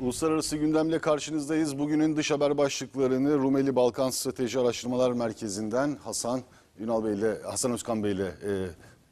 Uluslararası gündemle karşınızdayız. Bugünün dış haber başlıklarını Rumeli Balkan Strateji Araştırmalar Merkezi'nden Hasan Ünal Bey ile Hasan Özkan Bey ile e,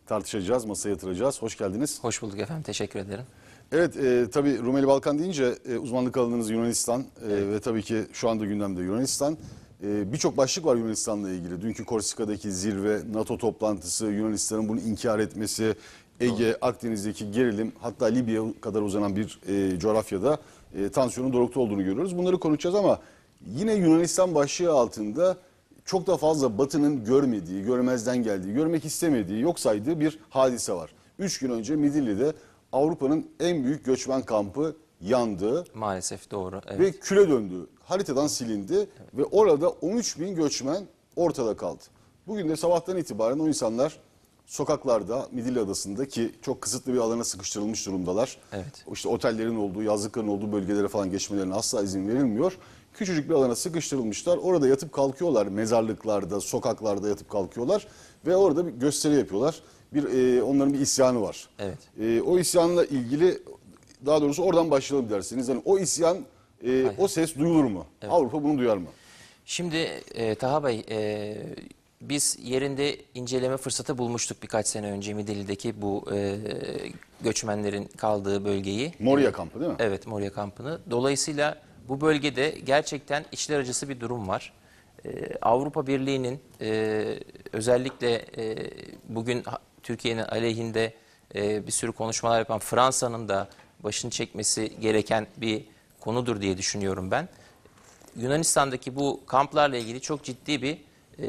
tartışacağız, masaya yatıracağız. Hoş geldiniz. Hoş bulduk efendim. Teşekkür ederim. Evet, e, tabii Rumeli Balkan deyince e, uzmanlık alanınız Yunanistan e, ve tabii ki şu anda gündemde Yunanistan. E, Birçok başlık var Yunanistan'la ilgili. Dünkü Korsika'daki zirve, NATO toplantısı, Yunanistan'ın bunu inkar etmesi, Ege, Akdeniz'deki gerilim, hatta Libya kadar uzanan bir e, coğrafyada e, tansiyonun dorukta olduğunu görüyoruz. Bunları konuşacağız ama yine Yunanistan başlığı altında çok da fazla Batı'nın görmediği, görmezden geldiği, görmek istemediği, yok saydığı bir hadise var. Üç gün önce Midilli'de Avrupa'nın en büyük göçmen kampı yandı Maalesef doğru. Evet. ve küle döndü. Haritadan silindi ve orada 13 bin göçmen ortada kaldı. Bugün de sabahtan itibaren o insanlar sokaklarda Midilli Adası'nda ki çok kısıtlı bir alana sıkıştırılmış durumdalar. Evet. İşte otellerin olduğu, yazlıkların olduğu bölgelere falan geçmelerine asla izin verilmiyor. Küçücük bir alana sıkıştırılmışlar. Orada yatıp kalkıyorlar. Mezarlıklarda, sokaklarda yatıp kalkıyorlar. Ve orada bir gösteri yapıyorlar. Bir e, Onların bir isyanı var. Evet. E, o isyanla ilgili daha doğrusu oradan başlayalım derseniz. Yani o isyan, e, o ses duyulur mu? Avrupa bunu duyar mı? Şimdi e, Taha Bey, e, biz yerinde inceleme fırsatı bulmuştuk birkaç sene önce Midilli'deki bu e, göçmenlerin kaldığı bölgeyi. Moria kampı değil mi? Evet, Moria kampını. Dolayısıyla bu bölgede gerçekten içler acısı bir durum var. Ee, Avrupa Birliği'nin e, özellikle e, bugün ha- Türkiye'nin aleyhinde e, bir sürü konuşmalar yapan Fransa'nın da başını çekmesi gereken bir konudur diye düşünüyorum ben. Yunanistan'daki bu kamplarla ilgili çok ciddi bir e,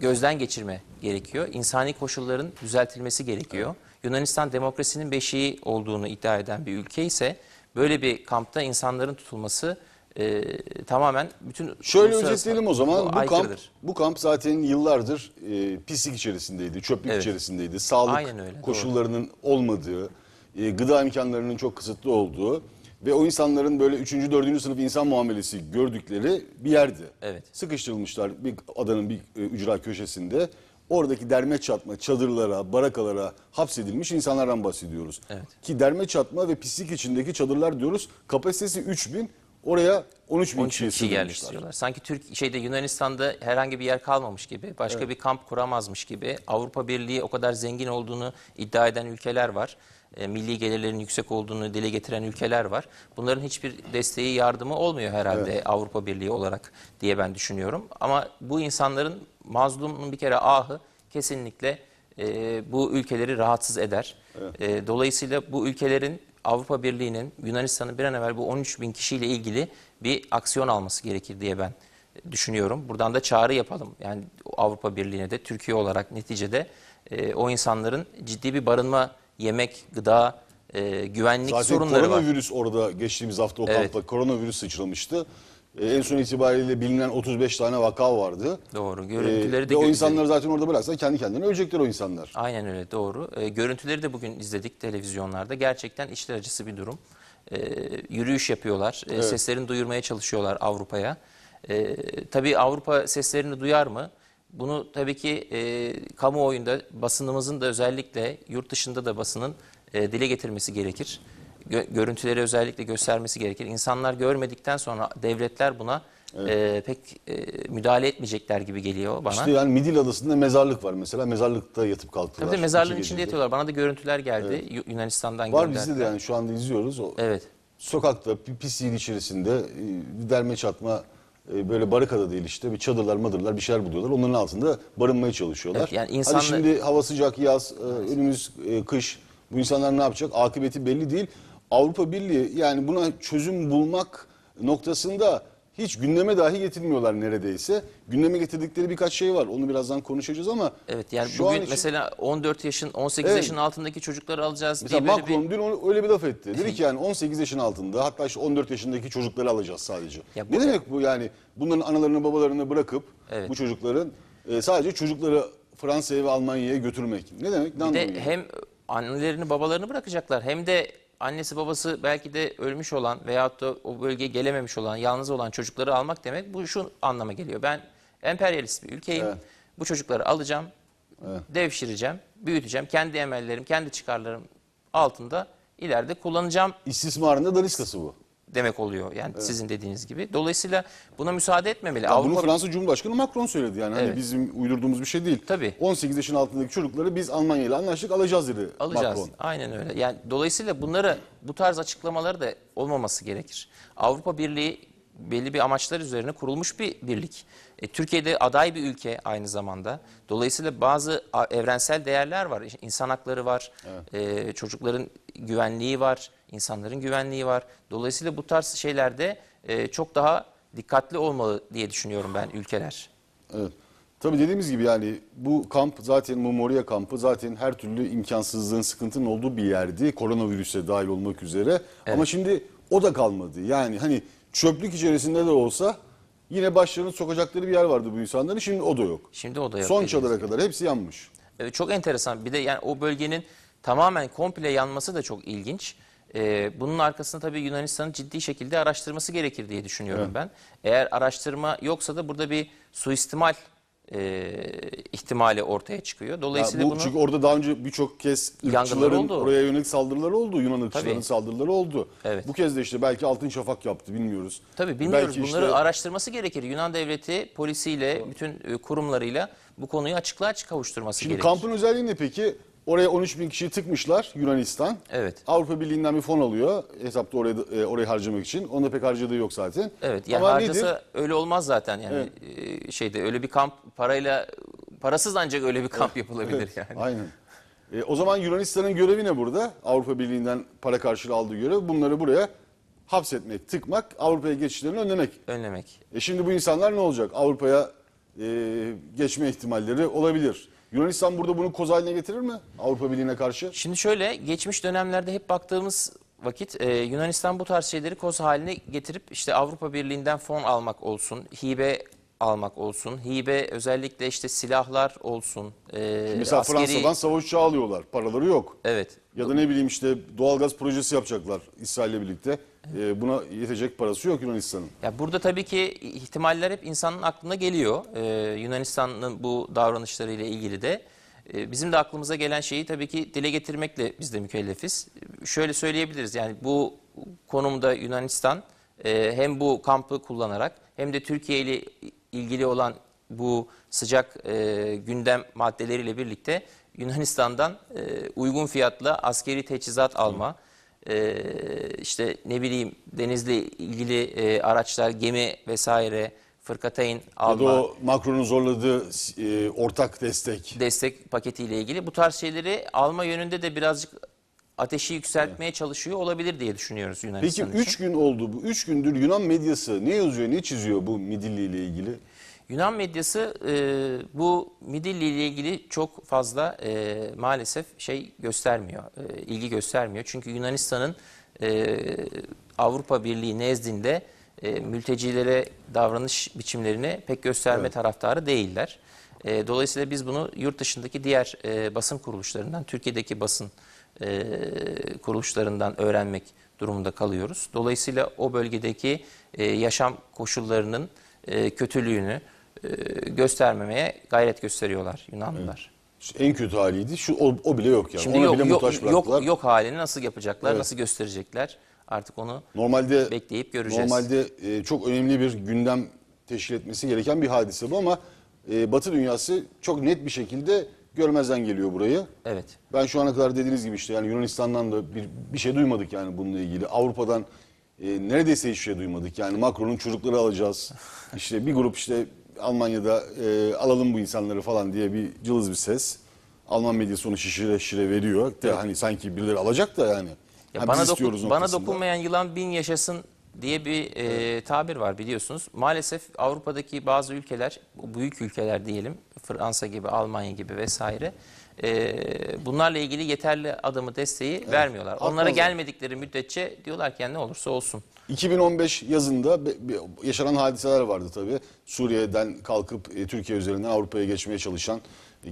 gözden geçirme gerekiyor. İnsani koşulların düzeltilmesi gerekiyor. Yunanistan demokrasinin beşiği olduğunu iddia eden bir ülke ise böyle bir kampta insanların tutulması e, tamamen bütün Şöyle özetleyelim o zaman. Bu kamp, aykırıdır. bu kamp zaten yıllardır e, pislik içerisindeydi, çöplük Evet. içerisindeydi. Sağlık öyle, doğru. koşullarının olmadığı, e, gıda imkanlarının çok kısıtlı olduğu ve o insanların böyle 3. 4. sınıf insan muamelesi gördükleri bir yerdi. Evet. Sıkıştırılmışlar bir adanın bir e, ücra köşesinde. Oradaki derme çatma çadırlara, barakalara hapsedilmiş insanlardan bahsediyoruz. Evet. Ki derme çatma ve pislik içindeki çadırlar diyoruz. Kapasitesi 3000, oraya 13 bin 13 kişiye kişi yerleştiriyorlar. Sanki Türk şeyde Yunanistan'da herhangi bir yer kalmamış gibi, başka bir kamp kuramazmış gibi. Avrupa Birliği o kadar zengin olduğunu iddia eden ülkeler var. E, milli gelirlerin yüksek olduğunu dile getiren ülkeler var. Bunların hiçbir desteği, yardımı olmuyor herhalde Avrupa Birliği olarak diye ben düşünüyorum. Ama bu insanların mazlumun bir kere ahı kesinlikle e, bu ülkeleri rahatsız eder. E, dolayısıyla bu ülkelerin Avrupa Birliği'nin Yunanistan'ın bir an evvel bu 13 bin kişiyle ilgili bir aksiyon alması gerekir diye ben düşünüyorum. Buradan da çağrı yapalım. Yani Avrupa Birliği'ne de Türkiye olarak neticede e, o insanların ciddi bir barınma, yemek, gıda, e, güvenlik Zaten sorunları var. koronavirüs orada geçtiğimiz hafta o Evet. kampta koronavirüs sıçramıştı. Ee, en son itibariyle bilinen 35 tane vaka vardı. Doğru. Ee, Görüntüleri de ve o insanları zaten orada bıraksa kendi kendine ölecekler o insanlar. Aynen öyle doğru. E, görüntüleri de bugün izledik televizyonlarda. Gerçekten içler acısı bir durum. E, yürüyüş yapıyorlar. E, Seslerini duyurmaya çalışıyorlar Avrupa'ya. E, tabii Avrupa seslerini duyar mı? Bunu tabii ki e, kamuoyunda basınımızın da özellikle yurt dışında da basının e, dile getirmesi gerekir. Gö- görüntüleri özellikle göstermesi gerekir. İnsanlar görmedikten sonra devletler buna e, pek e, müdahale etmeyecekler gibi geliyor bana. İşte yani Midil Adası'nda mezarlık var mesela. Mezarlıkta yatıp kalktılar. Tabii de mezarlığın içinde gecede. yatıyorlar. Bana da görüntüler geldi Yu- Yunanistan'dan Var bizde de yani şu anda izliyoruz. O Evet. Sokakta bir pisliğin içerisinde e, derme çatma e, böyle barikada değil işte bir çadırlar madırlar bir şeyler buluyorlar. Onların altında barınmaya çalışıyorlar. Evet, yani insanlar- Hadi şimdi hava sıcak yaz, e, önümüz e, kış. Bu insanlar ne yapacak? Akıbeti belli değil. Avrupa Birliği yani buna çözüm bulmak noktasında hiç gündeme dahi getirmiyorlar neredeyse. Gündeme getirdikleri birkaç şey var. Onu birazdan konuşacağız ama Evet yani şu an bugün için- mesela 14 yaşın 18 Evet. yaşın altındaki çocukları alacağız Mesela diye böyle Macron bir dün onu- öyle bir laf etti. Dedi ki yani 18 yaşın altında hatta işte 14 yaşındaki çocukları alacağız sadece. Ya bu- ne demek bu yani? Bunların analarını babalarını bırakıp Evet. bu çocukların e, sadece çocukları Fransa'ya ve Almanya'ya götürmek. Ne demek? Ne bir anlamı de geliyor? hem annelerini babalarını bırakacaklar hem de annesi babası belki de ölmüş olan veyahut da o bölgeye gelememiş olan yalnız olan çocukları almak demek bu şu anlama geliyor. Ben emperyalist bir ülkeyim. Evet. Bu çocukları alacağım, devşireceğim, büyüteceğim. Kendi emellerim, kendi çıkarlarım altında ileride kullanacağım İstismarın da daniskası bu. Demek oluyor. Yani sizin dediğiniz gibi. Dolayısıyla buna müsaade etmemeli. Ya bunu Avrupa Fransa Cumhurbaşkanı Macron söyledi yani. Hani Evet. bizim uydurduğumuz bir şey değil. Tabii. 18 yaşın altındaki çocukları biz Almanya ile anlaştık alacağız dedi alacağız. Macron. Aynen öyle. Yani dolayısıyla bunları bu tarz açıklamaları da olmaması gerekir. Avrupa Birliği belli bir amaçlar üzerine kurulmuş bir birlik. E, Türkiye'de aday bir ülke aynı zamanda. Dolayısıyla bazı evrensel değerler var. İnsan hakları var, e, çocukların güvenliği var, insanların güvenliği var. Dolayısıyla bu tarz şeylerde e, çok daha dikkatli olmalı diye düşünüyorum ben ülkeler. Evet. Tabii dediğimiz gibi yani bu kamp zaten bu Moria kampı zaten her türlü imkansızlığın, sıkıntının olduğu bir yerdi. Koronavirüse dahil olmak üzere. Ama şimdi o da kalmadı. Yani hani çöplük içerisinde de olsa yine başlarını sokacakları bir yer vardı bu insanların. Şimdi o da yok. Şimdi o da yok Son dediğiniz çadıra gibi. kadar hepsi yanmış. Evet, çok enteresan. Bir de yani o bölgenin tamamen komple yanması da çok ilginç. Ee, bunun arkasında tabii Yunanistan'ın ciddi şekilde araştırması gerekir diye düşünüyorum ben. Eğer araştırma yoksa da burada bir suistimal e, ihtimali ortaya çıkıyor. Ya Dolayısıyla bu, bunu çünkü orada daha önce birçok kez ırkçıların oraya yönelik saldırıları oldu. Yunan ırkçıların Tabii. saldırıları oldu. Evet. Bu kez de işte belki Altın Şafak yaptı bilmiyoruz. tabii bilmiyoruz. Belki işte- Bunları araştırması gerekir. Yunan devleti polisiyle, bütün e, kurumlarıyla bu konuyu açıklığa kavuşturması Şimdi gerekir. kampın özelliği ne peki? Oraya 13 bin kişiyi tıkmışlar Yunanistan. Evet. Avrupa Birliği'nden bir fon alıyor hesapta oraya, e, orayı harcamak için. Onda pek harcadığı yok zaten. Evet yani Ama harcasa nedir? öyle olmaz zaten yani e, şeyde öyle bir kamp parayla parasız ancak öyle bir kamp yapılabilir yani. Aynen. E, o zaman Yunanistan'ın görevi ne burada? Avrupa Birliği'nden para karşılığı aldığı görev bunları buraya hapsetmek, tıkmak, Avrupa'ya geçişlerini önlemek. Önlemek. E şimdi bu insanlar ne olacak? Avrupa'ya e, geçme ihtimalleri olabilir. Yunanistan burada bunu koz haline getirir mi Avrupa Birliği'ne karşı? Şimdi şöyle geçmiş dönemlerde hep baktığımız vakit e, Yunanistan bu tarz şeyleri koz haline getirip işte Avrupa Birliği'nden fon almak olsun, hibe almak olsun, hibe özellikle işte silahlar olsun, e, Mesela askeri... Fransa'dan savaş uçağı alıyorlar. Paraları yok. Evet. Ya da ne bileyim işte doğalgaz projesi yapacaklar İsrail'le birlikte. E, buna yetecek parası yok Yunanistan'ın. Ya burada tabii ki ihtimaller hep insanın aklına geliyor. Ee, Yunanistan'ın bu davranışlarıyla ilgili de. Ee, bizim de aklımıza gelen şeyi tabii ki dile getirmekle biz de mükellefiz. Şöyle söyleyebiliriz yani bu konumda Yunanistan e, hem bu kampı kullanarak hem de Türkiye ile ilgili olan bu sıcak e, gündem maddeleriyle birlikte Yunanistan'dan e, uygun fiyatla askeri teçhizat alma, e, işte ne bileyim denizle ilgili e, araçlar, gemi vesaire, fırkateyn Ya da alma, o Macron'un zorladığı e, ortak destek. destek paketiyle ilgili bu tarz şeyleri alma yönünde de birazcık ateşi yükseltmeye çalışıyor olabilir diye düşünüyoruz Peki Yunanistan için. 3 gün oldu bu. 3 gündür Yunan medyası ne yazıyor, ne çiziyor bu Midilli ile ilgili? Yunan medyası e, bu Midilli ile ilgili çok fazla e, maalesef şey göstermiyor, e, ilgi göstermiyor. Çünkü Yunanistan'ın e, Avrupa Birliği nezdinde e, mültecilere davranış biçimlerini pek gösterme taraftarı değiller. E, dolayısıyla biz bunu yurt dışındaki diğer e, basın kuruluşlarından, Türkiye'deki basın e, kuruluşlarından öğrenmek durumunda kalıyoruz. Dolayısıyla o bölgedeki e, yaşam koşullarının e, kötülüğünü e, göstermemeye gayret gösteriyorlar Yunanlılar. İşte en kötü haliydi. Şu o, o bile yok yani. Şimdi Ona yok, bile yok, muhtaç bıraktılar. yok, yok halini nasıl yapacaklar, Evet. nasıl gösterecekler artık onu Normalde bekleyip göreceğiz. Normalde e, çok önemli bir gündem teşkil etmesi gereken bir hadise bu ama e, Batı dünyası çok net bir şekilde görmezden geliyor burayı. Evet. Ben şu ana kadar dediğiniz gibi işte yani Yunanistan'dan da bir, bir şey duymadık yani bununla ilgili. Avrupa'dan e, neredeyse hiçbir şey duymadık. Yani Macron'un çocukları alacağız. İşte bir grup işte Almanya'da e, alalım bu insanları falan diye bir cılız bir ses. Alman medyası onu şişire şişire veriyor. De, hani sanki birileri alacak da yani. Ya Ha, bana, biz doku- istiyoruz bana noktasında. dokunmayan yılan bin yaşasın diye bir e, tabir var biliyorsunuz. Maalesef Avrupa'daki bazı ülkeler, büyük ülkeler diyelim, Fransa gibi, Almanya gibi vesaire, e, bunlarla ilgili yeterli adımı, desteği vermiyorlar. Onlara Atmazlar. gelmedikleri müddetçe diyorlar ki yani ne olursa olsun. 2015 yazında yaşanan hadiseler vardı tabii. Suriye'den kalkıp e, Türkiye üzerinden Avrupa'ya geçmeye çalışan,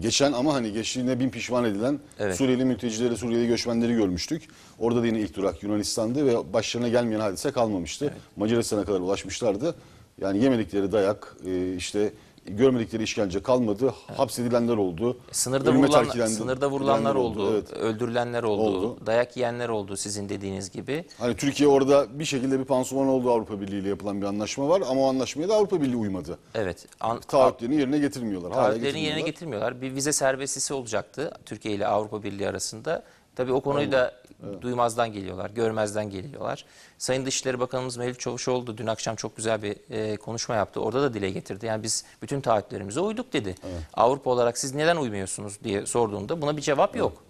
geçen ama hani geçtiğine bin pişman edilen Evet. Suriyeli mültecileri, Suriyeli göçmenleri görmüştük. Orada da yine ilk durak Yunanistan'dı ve başlarına gelmeyen hadise kalmamıştı. Macaristan'a kadar ulaşmışlardı. Yani yemedikleri dayak, e, işte görmedikleri işkence kalmadı. Hapsedilenler oldu. Sınırda ölüme vurulan, terk edilen- sınırda vurulanlar edilenler oldu, Evet. öldürülenler oldu, Oldu. dayak yiyenler oldu sizin dediğiniz gibi. Hani Türkiye orada bir şekilde bir pansuman oldu Avrupa Birliği ile yapılan bir anlaşma var ama o anlaşmaya da Avrupa Birliği uymadı. Evet. An, Taahhütlerini yerine getirmiyorlar. Hala taahhütlerini yerine getirmiyorlar. getirmiyorlar. Bir vize serbestisi olacaktı Türkiye ile Avrupa Birliği arasında. Tabii o konuyu da duymazdan geliyorlar, görmezden geliyorlar. Sayın Dışişleri Bakanımız Mevlüt Çavuşoğlu dün akşam çok güzel bir e, konuşma yaptı. Orada da dile getirdi. Yani biz bütün taahhütlerimize uyduk dedi. Avrupa olarak siz neden uymuyorsunuz diye sorduğunda buna bir cevap yok.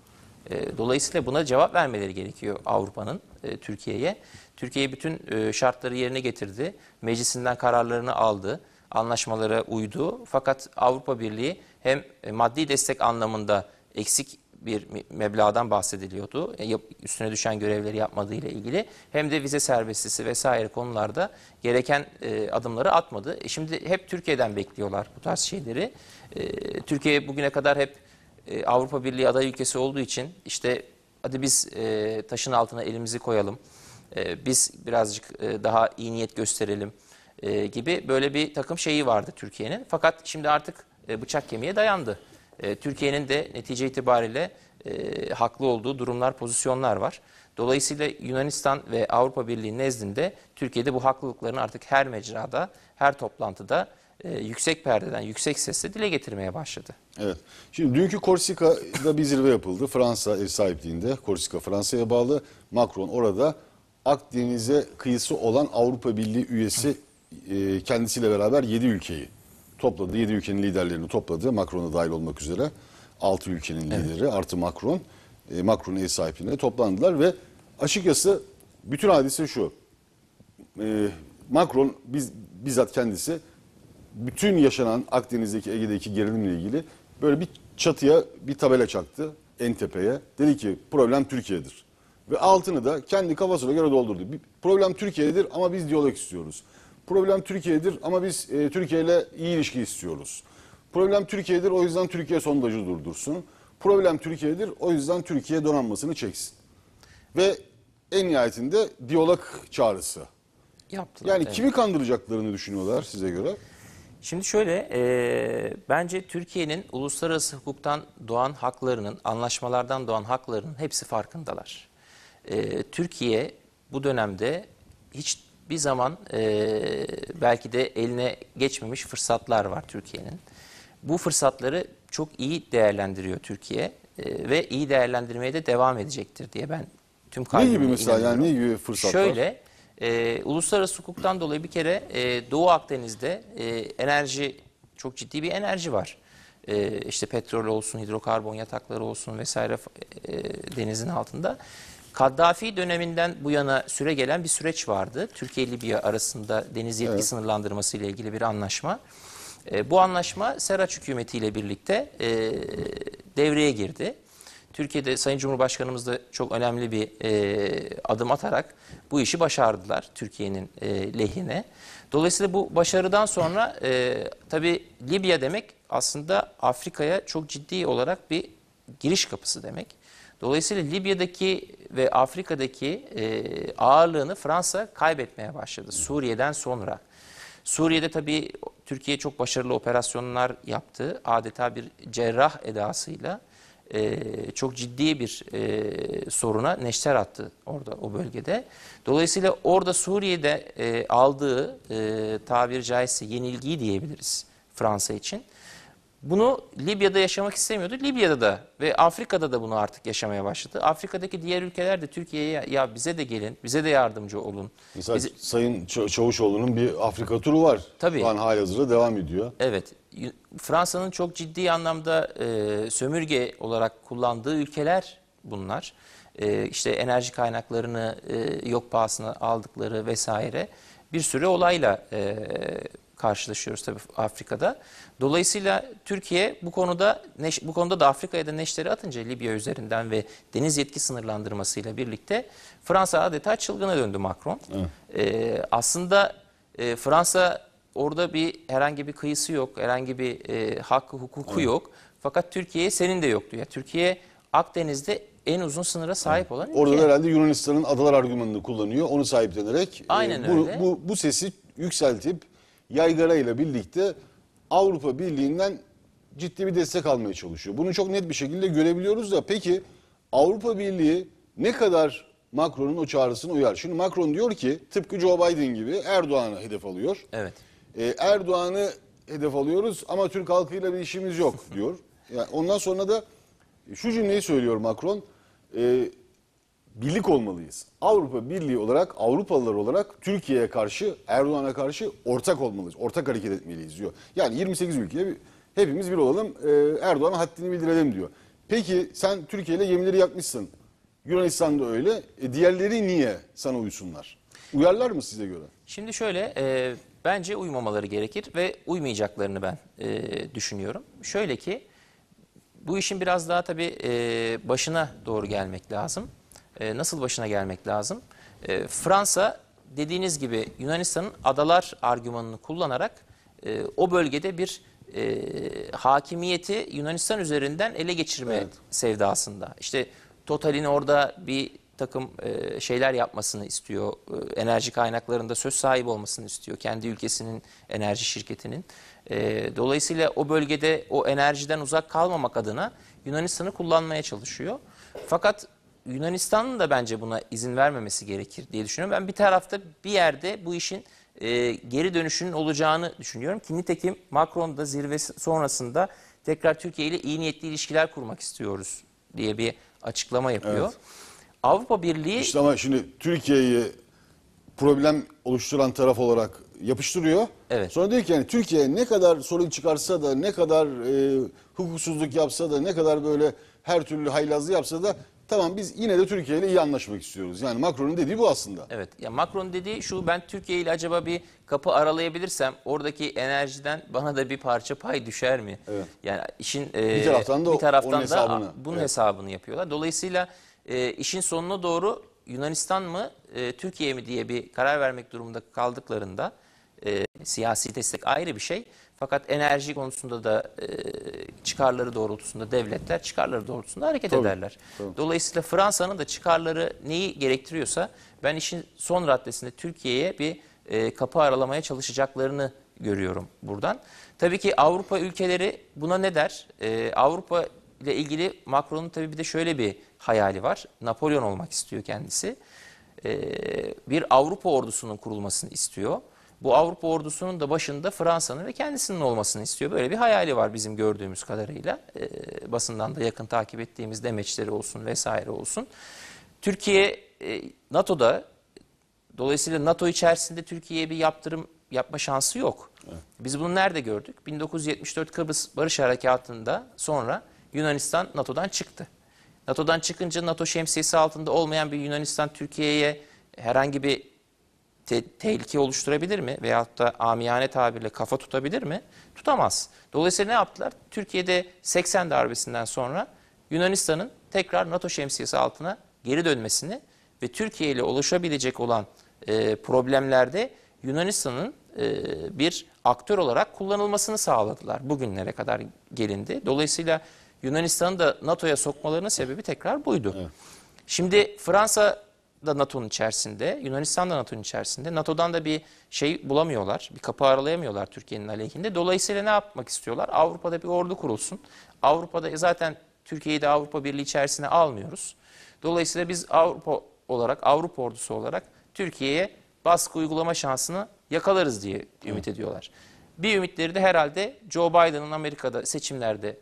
E, Dolayısıyla buna cevap vermeleri gerekiyor Avrupa'nın e, Türkiye'ye. Türkiye bütün e, şartları yerine getirdi. Meclisinden kararlarını aldı. Anlaşmalara uydu. Fakat Avrupa Birliği hem e, maddi destek anlamında eksik bir me- meblağdan bahsediliyordu. E, Üstüne düşen görevleri yapmadığı ile ilgili hem de vize serbestisi vesaire konularda gereken e, adımları atmadı. E, Şimdi hep Türkiye'den bekliyorlar bu tarz şeyleri. Türkiye bugüne kadar hep Avrupa Birliği aday ülkesi olduğu için işte hadi biz taşın altına elimizi koyalım, biz birazcık daha iyi niyet gösterelim gibi böyle bir takım şeyi vardı Türkiye'nin. Fakat şimdi artık bıçak kemiğe dayandı. E, Türkiye'nin de netice itibariyle e, haklı olduğu durumlar, pozisyonlar var. Dolayısıyla Yunanistan ve Avrupa Birliği nezdinde Türkiye'de bu haklılıklarını artık her mecrada, her toplantıda e, yüksek perdeden, yüksek sesle dile getirmeye başladı. Evet. Şimdi dünkü Korsika'da bir zirve yapıldı. Fransa ev sahipliğinde. Korsika Fransa'ya bağlı. Macron orada Akdeniz'e kıyısı olan Avrupa Birliği üyesi e, kendisiyle beraber 7 ülkeyi topladı. 7 ülkenin liderlerini topladı. Macron'a dahil olmak üzere. 6 ülkenin lideri artı Macron. E, Macron'un ev sahipliğinde toplandılar ve açıkçası bütün hadise şu. E, Macron biz, bizzat kendisi bütün yaşanan Akdeniz'deki Ege'deki gerilimle ilgili böyle bir çatıya bir tabela çaktı en tepeye. Dedi ki problem Türkiye'dir. Ve altını da kendi kafasına göre doldurdu. Bir problem Türkiye'dir ama biz diyalog istiyoruz. Problem Türkiye'dir ama biz e, Türkiye ile iyi ilişki istiyoruz. Problem Türkiye'dir o yüzden Türkiye sondajı durdursun. Problem Türkiye'dir o yüzden Türkiye donanmasını çeksin. Ve en nihayetinde diyalog çağrısı. Yaptılar. Yani evet. kimi kandıracaklarını düşünüyorlar size göre? Şimdi şöyle, e, bence Türkiye'nin uluslararası hukuktan doğan haklarının, anlaşmalardan doğan haklarının hepsi farkındalar. E, Türkiye bu dönemde hiçbir zaman e, belki de eline geçmemiş fırsatlar var Türkiye'nin. Bu fırsatları çok iyi değerlendiriyor Türkiye e, ve iyi değerlendirmeye de devam edecektir diye ben tüm Ne kalbimle gibi mesela inanıyorum. yani ne gibi fırsatlar? Şöyle, e, uluslararası hukuktan dolayı bir kere e, Doğu Akdeniz'de e, enerji, çok ciddi bir enerji var. E, işte petrol olsun, hidrokarbon yatakları olsun vesaire e, denizin altında. Kaddafi döneminden bu yana süre gelen bir süreç vardı. Türkiye-Libya arasında deniz yetki sınırlandırması ile ilgili bir anlaşma. E, bu anlaşma Seraç hükümetiyle birlikte e, devreye girdi. Türkiye'de Sayın Cumhurbaşkanımız da çok önemli bir e, adım atarak bu işi başardılar Türkiye'nin e, lehine. Dolayısıyla bu başarıdan sonra e, tabii Libya demek aslında Afrika'ya çok ciddi olarak bir giriş kapısı demek. Dolayısıyla Libya'daki ve Afrika'daki e, ağırlığını Fransa kaybetmeye başladı Suriye'den sonra. Suriye'de tabii Türkiye çok başarılı operasyonlar yaptı. Adeta bir cerrah edasıyla e, çok ciddi bir e, soruna neşter attı orada o bölgede. Dolayısıyla orada Suriye'de e, aldığı e, tabiri caizse yenilgiyi diyebiliriz Fransa için. Bunu Libya'da yaşamak istemiyordu. Libya'da da ve Afrika'da da bunu artık yaşamaya başladı. Afrika'daki diğer ülkeler de Türkiye'ye ya bize de gelin, bize de yardımcı olun. Mesela Bizi- Sayın Ça- Çavuşoğlu'nun bir Afrika turu var. Tabii. Şu an halihazırda devam ediyor. Evet, Fransa'nın çok ciddi anlamda e, sömürge olarak kullandığı ülkeler bunlar. E, işte enerji kaynaklarını e, yok pahasına aldıkları vesaire bir sürü olayla e, karşılaşıyoruz tabii Afrika'da. Dolayısıyla Türkiye bu konuda neş- bu konuda da Afrika'ya da neşteri atınca Libya üzerinden ve deniz yetki sınırlandırmasıyla birlikte Fransa adeta çılgına döndü Macron. E, aslında e, Fransa orada bir herhangi bir kıyısı yok, herhangi bir e, hakkı hukuku yok. Fakat Türkiye senin de yoktu ya. Türkiye Akdeniz'de en uzun sınıra sahip olan ülke. Orada da herhalde Yunanistan'ın adalar argümanını kullanıyor. Onu sahiplenerek e, Aynen bu, öyle. Bu, bu sesi yükseltip yaygara ile birlikte Avrupa Birliği'nden ciddi bir destek almaya çalışıyor. Bunu çok net bir şekilde görebiliyoruz da peki Avrupa Birliği ne kadar Macron'un o çağrısına uyar? Şimdi Macron diyor ki tıpkı Joe Biden gibi Erdoğan'ı hedef alıyor. Evet. Ee, Erdoğan'ı hedef alıyoruz ama Türk halkıyla bir işimiz yok diyor. Yani ondan sonra da şu cümleyi söylüyor Macron. Ee, birlik olmalıyız. Avrupa Birliği olarak, Avrupalılar olarak Türkiye'ye karşı, Erdoğan'a karşı ortak olmalıyız. Ortak hareket etmeliyiz diyor. Yani 28 ülkeye hepimiz bir olalım, e, Erdoğan'a haddini bildirelim diyor. Peki sen Türkiye ile gemileri yakmışsın. Yunanistan da öyle. E, diğerleri niye sana uysunlar? Uyarlar mı size göre? Şimdi şöyle, e, bence uymamaları gerekir ve uymayacaklarını ben e, düşünüyorum. Şöyle ki, bu işin biraz daha tabii e, başına doğru gelmek lazım. E, nasıl başına gelmek lazım? E, Fransa dediğiniz gibi Yunanistan'ın adalar argümanını kullanarak e, o bölgede bir e, hakimiyeti Yunanistan üzerinden ele geçirme Evet. sevdasında. İşte Total'in orada bir takım e, şeyler yapmasını istiyor. E, enerji kaynaklarında söz sahibi olmasını istiyor. Kendi ülkesinin enerji şirketinin. E, dolayısıyla o bölgede o enerjiden uzak kalmamak adına Yunanistan'ı kullanmaya çalışıyor. Fakat Yunanistan'ın da bence buna izin vermemesi gerekir diye düşünüyorum. Ben bir tarafta bir yerde bu işin e, geri dönüşünün olacağını düşünüyorum. Ki nitekim Macron da zirvesi sonrasında tekrar Türkiye ile iyi niyetli ilişkiler kurmak istiyoruz diye bir açıklama yapıyor. Evet. Avrupa Birliği İşte ama şimdi Türkiye'yi problem oluşturan taraf olarak yapıştırıyor. Evet. Sonra diyor ki yani Türkiye ne kadar sorun çıkarsa da ne kadar e, hukuksuzluk yapsa da ne kadar böyle her türlü haylazlığı yapsa da tamam biz yine de Türkiye ile iyi anlaşmak istiyoruz. Yani Macron'un dediği bu aslında. Evet. Ya Macron dediği şu ben Türkiye ile acaba bir kapı aralayabilirsem oradaki enerjiden bana da bir parça pay düşer mi? Evet. Yani işin e, Bir taraftan da bir taraftan da hesabını. bunun Evet. hesabını yapıyorlar. Dolayısıyla e, işin sonuna doğru Yunanistan mı e, Türkiye mi diye bir karar vermek durumunda kaldıklarında e, siyasi destek ayrı bir şey. Fakat enerji konusunda da e, çıkarları doğrultusunda devletler çıkarları doğrultusunda hareket Tabii, ederler. tabii. Dolayısıyla Fransa'nın da çıkarları neyi gerektiriyorsa ben işin son raddesinde Türkiye'ye bir e, kapı aralamaya çalışacaklarını görüyorum buradan. Tabii ki Avrupa ülkeleri buna ne der? E, Avrupa ile ilgili Macron'un tabii bir de şöyle bir hayali var. Napolyon olmak istiyor kendisi. E, bir Avrupa ordusunun kurulmasını istiyor. Bu Avrupa ordusunun da başında Fransa'nın ve kendisinin olmasını istiyor. Böyle bir hayali var bizim gördüğümüz kadarıyla. E, basından da yakın takip ettiğimiz demeçleri olsun vesaire olsun. Türkiye e, NATO'da dolayısıyla NATO içerisinde Türkiye'ye bir yaptırım yapma şansı yok. Biz bunu nerede gördük? 1974 Kıbrıs Barış Harekatı'nda sonra Yunanistan NATO'dan çıktı. NATO'dan çıkınca NATO şemsiyesi altında olmayan bir Yunanistan Türkiye'ye herhangi bir te- tehlike oluşturabilir mi? Veyahut da amiyane tabirle kafa tutabilir mi? Tutamaz. Dolayısıyla ne yaptılar? Türkiye'de 80 darbesinden sonra Yunanistan'ın tekrar NATO şemsiyesi altına geri dönmesini ve Türkiye ile oluşabilecek olan e, problemlerde Yunanistan'ın e, bir aktör olarak kullanılmasını sağladılar. Bugünlere kadar gelindi. Dolayısıyla Yunanistan'ı da NATO'ya sokmalarının sebebi tekrar buydu. Şimdi Fransa da NATO'nun içerisinde, Yunanistan da NATO'nun içerisinde. NATO'dan da bir şey bulamıyorlar, bir kapı aralayamıyorlar Türkiye'nin aleyhinde. Dolayısıyla ne yapmak istiyorlar? Avrupa'da bir ordu kurulsun. Avrupa'da zaten Türkiye'yi de Avrupa Birliği içerisine almıyoruz. Dolayısıyla biz Avrupa olarak, Avrupa ordusu olarak Türkiye'ye baskı uygulama şansını yakalarız diye ümit ediyorlar. Bir ümitleri de herhalde Joe Biden'ın Amerika'da seçimlerde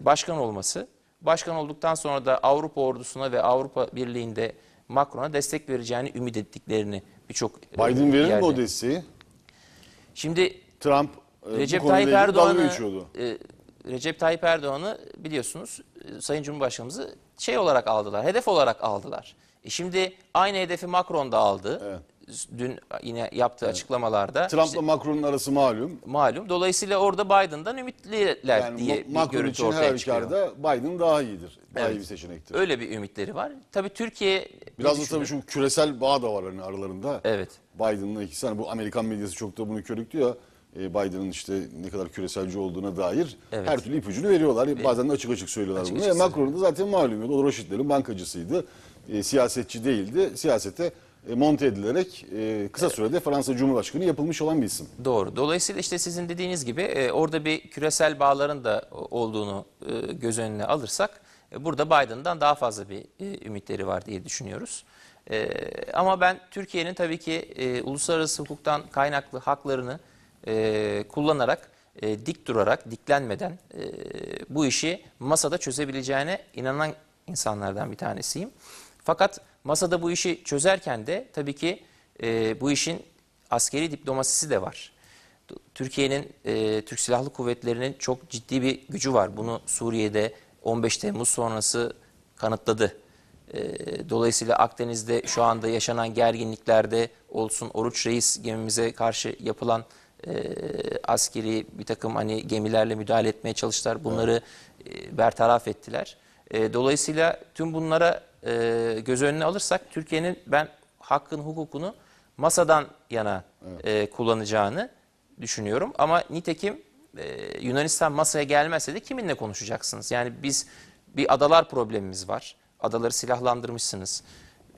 başkan olması. Başkan olduktan sonra da Avrupa ordusuna ve Avrupa Birliği'nde Macron'a destek vereceğini ümit ettiklerini birçok e, Biden verir mi o desteği? Şimdi Trump e, Recep Tayyip Erdoğan'ı e, Recep Tayyip Erdoğan'ı biliyorsunuz e, Sayın Cumhurbaşkanımızı şey olarak aldılar, hedef olarak aldılar. E şimdi aynı hedefi Macron da aldı. Evet. Dün yine yaptığı açıklamalarda. Trump'la işte Macron'un arası malum. malum. Dolayısıyla orada Biden'dan ümitliler Yani diye Ma- bir Macron görüntü için ortaya her çıkıyor. Biden daha iyidir. Daha Evet. iyi bir seçenektir. Öyle bir ümitleri var. Tabii Türkiye Biraz da tabii şu küresel bağ da var hani aralarında. Evet. Biden'la ikisi hani bu Amerikan medyası çok da bunu körüklüyor. Ee, Biden'ın işte ne kadar küreselci olduğuna dair Evet. her türlü ipucunu veriyorlar. Bazen de açık açık söylüyorlar Açık bunu. açık E, Macron da zaten malum. O Rothschild'lerin bankacısıydı. E, siyasetçi değildi. Siyasete e, monte edilerek e, kısa sürede Fransa Cumhurbaşkanı yapılmış olan bir isim. Doğru. Dolayısıyla işte sizin dediğiniz gibi e, orada bir küresel bağların da olduğunu e, göz önüne alırsak e, burada Biden'dan daha fazla bir e, ümitleri var diye düşünüyoruz. E, ama ben Türkiye'nin tabii ki e, uluslararası hukuktan kaynaklı haklarını e, kullanarak, e, dik durarak, diklenmeden e, bu işi masada çözebileceğine inanan insanlardan bir tanesiyim. Fakat masada bu işi çözerken de tabii ki e, bu işin askeri diplomasisi de var. Türkiye'nin, e, Türk Silahlı Kuvvetleri'nin çok ciddi bir gücü var. Bunu Suriye'de 15 Temmuz sonrası kanıtladı. E, dolayısıyla Akdeniz'de şu anda yaşanan gerginliklerde olsun, Oruç Reis gemimize karşı yapılan e, askeri bir takım hani gemilerle müdahale etmeye çalıştılar. Bunları e, bertaraf ettiler. E, dolayısıyla tüm bunlara e, göz önüne alırsak Türkiye'nin ben hakkın, hukukunu masadan yana e, kullanacağını düşünüyorum. Ama nitekim e, Yunanistan masaya gelmezse de kiminle konuşacaksınız? Yani biz bir adalar problemimiz var. Adaları silahlandırmışsınız.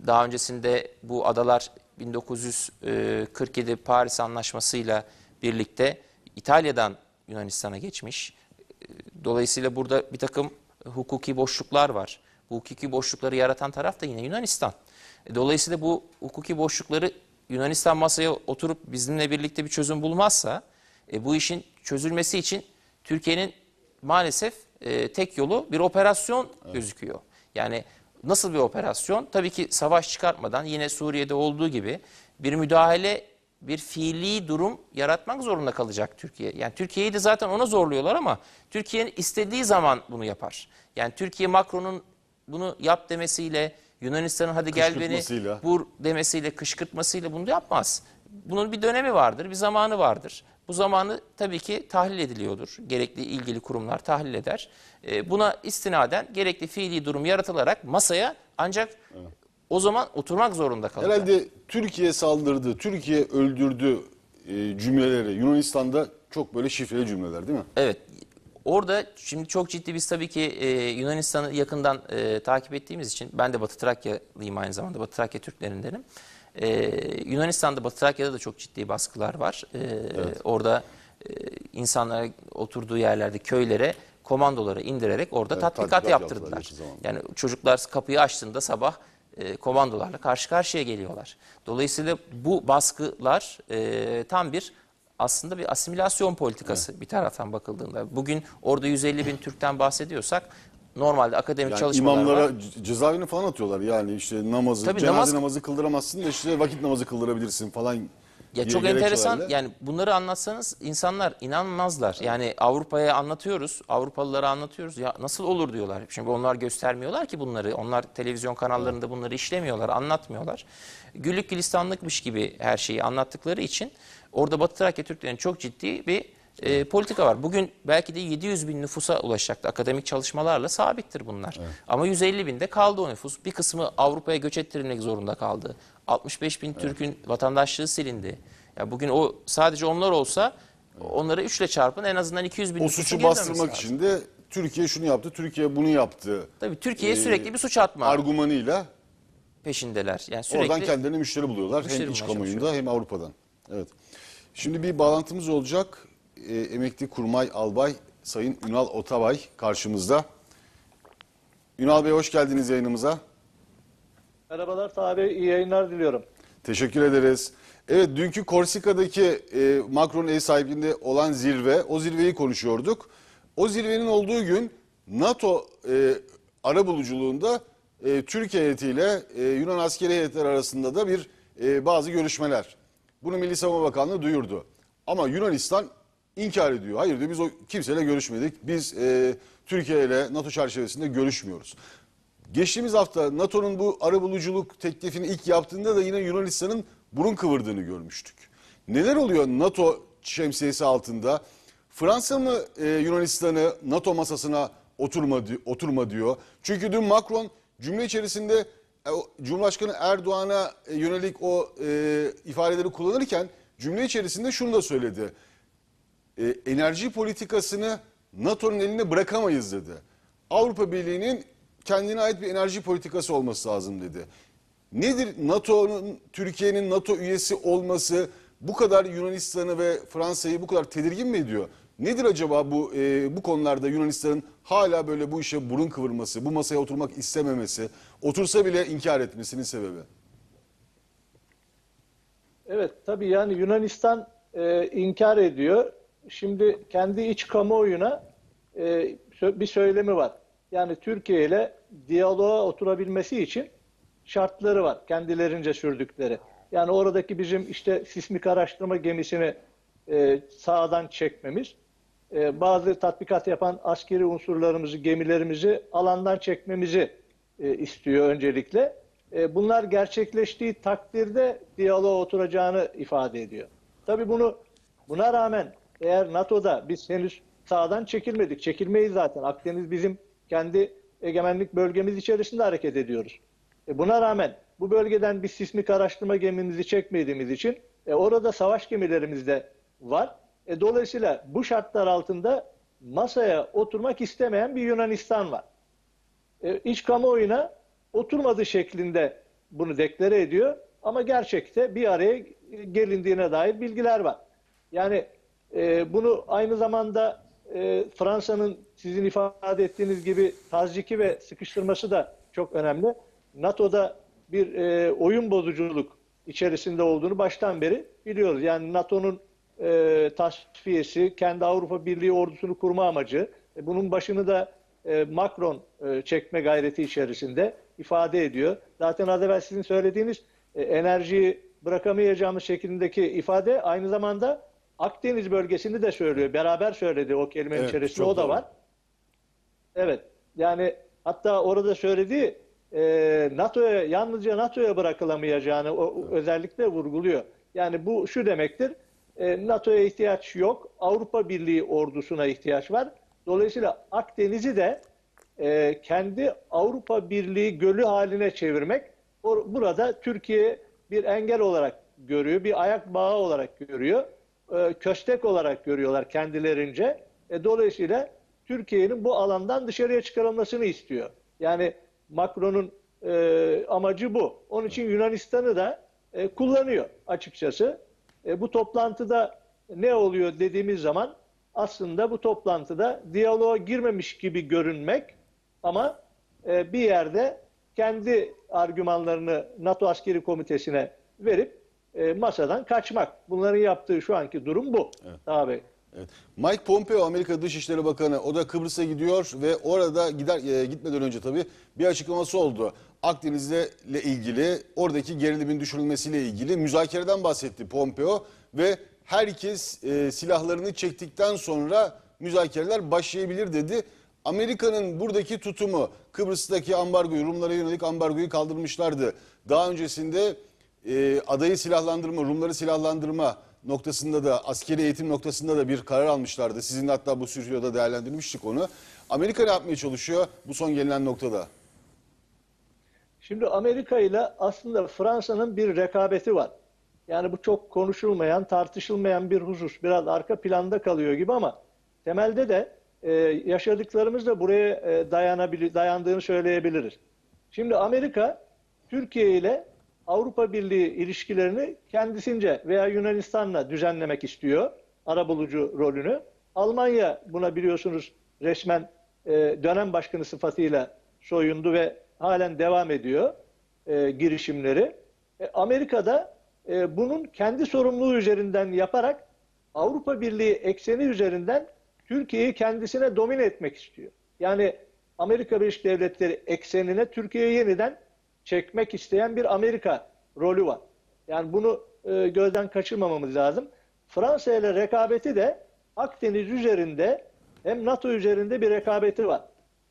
Daha öncesinde bu adalar 1947 Paris Anlaşması'yla birlikte İtalya'dan Yunanistan'a geçmiş. Dolayısıyla burada bir takım hukuki boşluklar var. Bu hukuki boşlukları yaratan taraf da yine Yunanistan. Dolayısıyla bu hukuki boşlukları Yunanistan masaya oturup bizimle birlikte bir çözüm bulmazsa e, bu işin çözülmesi için Türkiye'nin maalesef e, tek yolu bir operasyon gözüküyor. Yani nasıl bir operasyon? Tabii ki savaş çıkartmadan yine Suriye'de olduğu gibi bir müdahale, bir fiili durum yaratmak zorunda kalacak Türkiye. Yani Türkiye'yi de zaten ona zorluyorlar ama Türkiye'nin istediği zaman bunu yapar. Yani Türkiye Macron'un bunu yap demesiyle Yunanistan'ın hadi gel beni vur demesiyle, kışkırtmasıyla bunu yapmaz. Bunun bir dönemi vardır, bir zamanı vardır. Bu zamanı tabii ki tahlil ediliyordur. Gerekli ilgili kurumlar tahlil eder. Ee, Buna istinaden gerekli fiili durum yaratılarak masaya ancak o zaman oturmak zorunda kalacak. Herhalde Türkiye saldırdı, Türkiye öldürdü e, cümleleri Yunanistan'da çok böyle şifreli cümleler değil mi? Evet. Orada şimdi çok ciddi biz tabii ki e, Yunanistan'ı yakından e, takip ettiğimiz için ben de Batı Trakyalıyım aynı zamanda Batı Trakya Türklerindenim. E, Yunanistan'da Batı Trakya'da da çok ciddi baskılar var. E, Orada e, insanlara oturduğu yerlerde köylere komandoları indirerek orada tatbikat, tatbikat yaptırdılar. Yani çocuklar kapıyı açtığında sabah e, komandolarla karşı karşıya geliyorlar. Dolayısıyla bu baskılar e, tam bir aslında bir asimilasyon politikası bir taraftan bakıldığında. Bugün orada 150 bin Türk'ten bahsediyorsak normalde akademik Yani çalışmalar imamlara var. ce- cezaevine falan atıyorlar. Yani işte namazı, Tabii cenaze namaz- namazı kıldıramazsın da işte vakit namazı kıldırabilirsin falan. Ya çok enteresan yani bunları anlatsanız insanlar inanmazlar. Yani Avrupa'ya anlatıyoruz, Avrupalılara anlatıyoruz. Ya nasıl olur diyorlar. Şimdi onlar göstermiyorlar ki bunları. Onlar televizyon kanallarında bunları işlemiyorlar, anlatmıyorlar. Güllük gülistanlıkmış gibi her şeyi anlattıkları için orada Batı Trakya Türklerinin çok ciddi bir e, politika var. Bugün belki de 700 bin nüfusa ulaşacaktı. Akademik çalışmalarla sabittir bunlar. Ama 150 binde kaldı o nüfus. Bir kısmı Avrupa'ya göç ettirilmek zorunda kaldı. 65 bin Türk'ün vatandaşlığı silindi. Ya bugün o sadece onlar olsa onları 3 ile çarpın en azından 200 bin o suçu bastırmak lazım. için de Türkiye şunu yaptı, Türkiye bunu yaptı. Tabii Türkiye'ye Ee, sürekli bir suç atma Argümanıyla peşindeler. Yani sürekli oradan kendilerine müşteri buluyorlar. Müşteri hem iç kamuoyunda hem Avrupa'dan. Evet. Şimdi bir bağlantımız olacak. Ee, emekli kurmay albay Sayın Ünal Otabay karşımızda. Ünal Bey hoş geldiniz yayınımıza. Merhabalar abi iyi yayınlar diliyorum. Teşekkür ederiz. Evet dünkü Korsika'daki e, Macron ev sahipliğinde olan zirve, o zirveyi konuşuyorduk. O zirvenin olduğu gün NATO e, arabuluculuğunda e, Türkiye heyetiyle e, Yunan askeri heyetler arasında da bir e, bazı görüşmeler. Bunu Milli Savunma Bakanlığı duyurdu. Ama Yunanistan inkar ediyor. Hayır diyor biz o kimseyle görüşmedik. Biz e, Türkiye ile NATO çerçevesinde görüşmüyoruz. Geçtiğimiz hafta NATO'nun bu arabuluculuk teklifini ilk yaptığında da yine Yunanistan'ın burun kıvırdığını görmüştük. Neler oluyor NATO şemsiyesi altında? Fransa mı e, Yunanistan'ı NATO masasına oturma, oturma diyor? Çünkü dün Macron cümle içerisinde Cumhurbaşkanı Erdoğan'a e, yönelik o e, ifadeleri kullanırken cümle içerisinde şunu da söyledi. E, enerji politikasını NATO'nun eline bırakamayız dedi. Avrupa Birliği'nin kendine ait bir enerji politikası olması lazım dedi. Nedir NATO'nun Türkiye'nin NATO üyesi olması bu kadar Yunanistan'ı ve Fransa'yı bu kadar tedirgin mi ediyor? Nedir acaba bu e, bu konularda Yunanistan'ın hala böyle bu işe burun kıvırması, bu masaya oturmak istememesi, otursa bile inkar etmesinin sebebi? Evet tabii yani Yunanistan e, inkar ediyor. Şimdi kendi iç kamuoyuna e, bir söylemi var. Yani Türkiye ile diyaloğa oturabilmesi için şartları var. Kendilerince sürdükleri. Yani oradaki bizim işte sismik araştırma gemisini e, sağdan çekmemiz, e, bazı tatbikat yapan askeri unsurlarımızı, gemilerimizi alandan çekmemizi e, istiyor öncelikle. E, bunlar gerçekleştiği takdirde diyaloğa oturacağını ifade ediyor. Tabii bunu buna rağmen eğer NATO'da biz henüz sağdan çekilmedik, çekilmeyiz zaten. Akdeniz bizim kendi egemenlik bölgemiz içerisinde hareket ediyoruz. E, buna rağmen bu bölgeden bir sismik araştırma gemimizi çekmediğimiz için e, orada savaş gemilerimiz de var. E, dolayısıyla bu şartlar altında masaya oturmak istemeyen bir Yunanistan var. E, iç kamuoyuna oturmadığı şeklinde bunu deklare ediyor ama gerçekte bir araya gelindiğine dair bilgiler var. Yani e, bunu aynı zamanda e, Fransa'nın sizin ifade ettiğiniz gibi tazciki ve sıkıştırması da çok önemli. NATO'da bir e, oyun bozuculuk içerisinde olduğunu baştan beri biliyoruz. Yani NATO'nun e, tasfiyesi, kendi Avrupa Birliği ordusunu kurma amacı, e, bunun başını da e, Macron e, çekme gayreti içerisinde ifade ediyor. Zaten az evvel sizin söylediğiniz e, enerjiyi bırakamayacağımız şeklindeki ifade aynı zamanda Akdeniz bölgesini de söylüyor. Beraber söyledi o kelimenin Evet, içerisinde o da doğru. var. Evet. Yani hatta orada söylediği e, NATO'ya yalnızca NATO'ya bırakılamayacağını o, özellikle vurguluyor. Yani bu şu demektir. E, NATO'ya ihtiyaç yok. Avrupa Birliği ordusuna ihtiyaç var. Dolayısıyla Akdeniz'i de e, kendi Avrupa Birliği gölü haline çevirmek burada Türkiye bir engel olarak görüyor, bir ayak bağı olarak görüyor, e, köstek olarak görüyorlar kendilerince. E, dolayısıyla Türkiye'nin bu alandan dışarıya çıkarılmasını istiyor. Yani Macron'un e, amacı bu. Onun için Yunanistan'ı da e, kullanıyor açıkçası. E, bu toplantıda ne oluyor dediğimiz zaman aslında bu toplantıda diyaloğa girmemiş gibi görünmek ama e, bir yerde kendi argümanlarını NATO Askeri Komitesi'ne verip e, masadan kaçmak. Bunların yaptığı şu anki durum bu. Tabii. Evet. Mike Pompeo Amerika Dışişleri Bakanı o da Kıbrıs'a gidiyor ve orada gider e, gitmeden önce tabii bir açıklaması oldu. Akdeniz'le ile ilgili oradaki gerilimin düşürülmesiyle ilgili müzakereden bahsetti Pompeo ve herkes e, silahlarını çektikten sonra müzakereler başlayabilir dedi. Amerika'nın buradaki tutumu Kıbrıs'taki ambargoyu Rumlara yönelik ambargoyu kaldırmışlardı. Daha öncesinde e, adayı silahlandırma, Rumları silahlandırma noktasında da askeri eğitim noktasında da bir karar almışlardı. Sizin de hatta bu stüdyoda değerlendirmiştik onu. Amerika ne yapmaya çalışıyor bu son gelinen noktada? Şimdi Amerika ile aslında Fransa'nın bir rekabeti var. Yani bu çok konuşulmayan, tartışılmayan bir husus. Biraz arka planda kalıyor gibi ama temelde de e, yaşadıklarımız da buraya e, dayanabili- dayandığını söyleyebiliriz. Şimdi Amerika Türkiye ile Avrupa Birliği ilişkilerini kendisince veya Yunanistan'la düzenlemek istiyor. Arabulucu rolünü. Almanya buna biliyorsunuz resmen e, dönem başkanı sıfatıyla soyundu ve halen devam ediyor e, girişimleri. E, Amerika'da e, bunun kendi sorumluluğu üzerinden yaparak Avrupa Birliği ekseni üzerinden Türkiye'yi kendisine domine etmek istiyor. Yani Amerika Birleşik Devletleri eksenine Türkiye'yi yeniden çekmek isteyen bir Amerika rolü var. Yani bunu e, gözden kaçırmamamız lazım. Fransa ile rekabeti de Akdeniz üzerinde hem NATO üzerinde bir rekabeti var.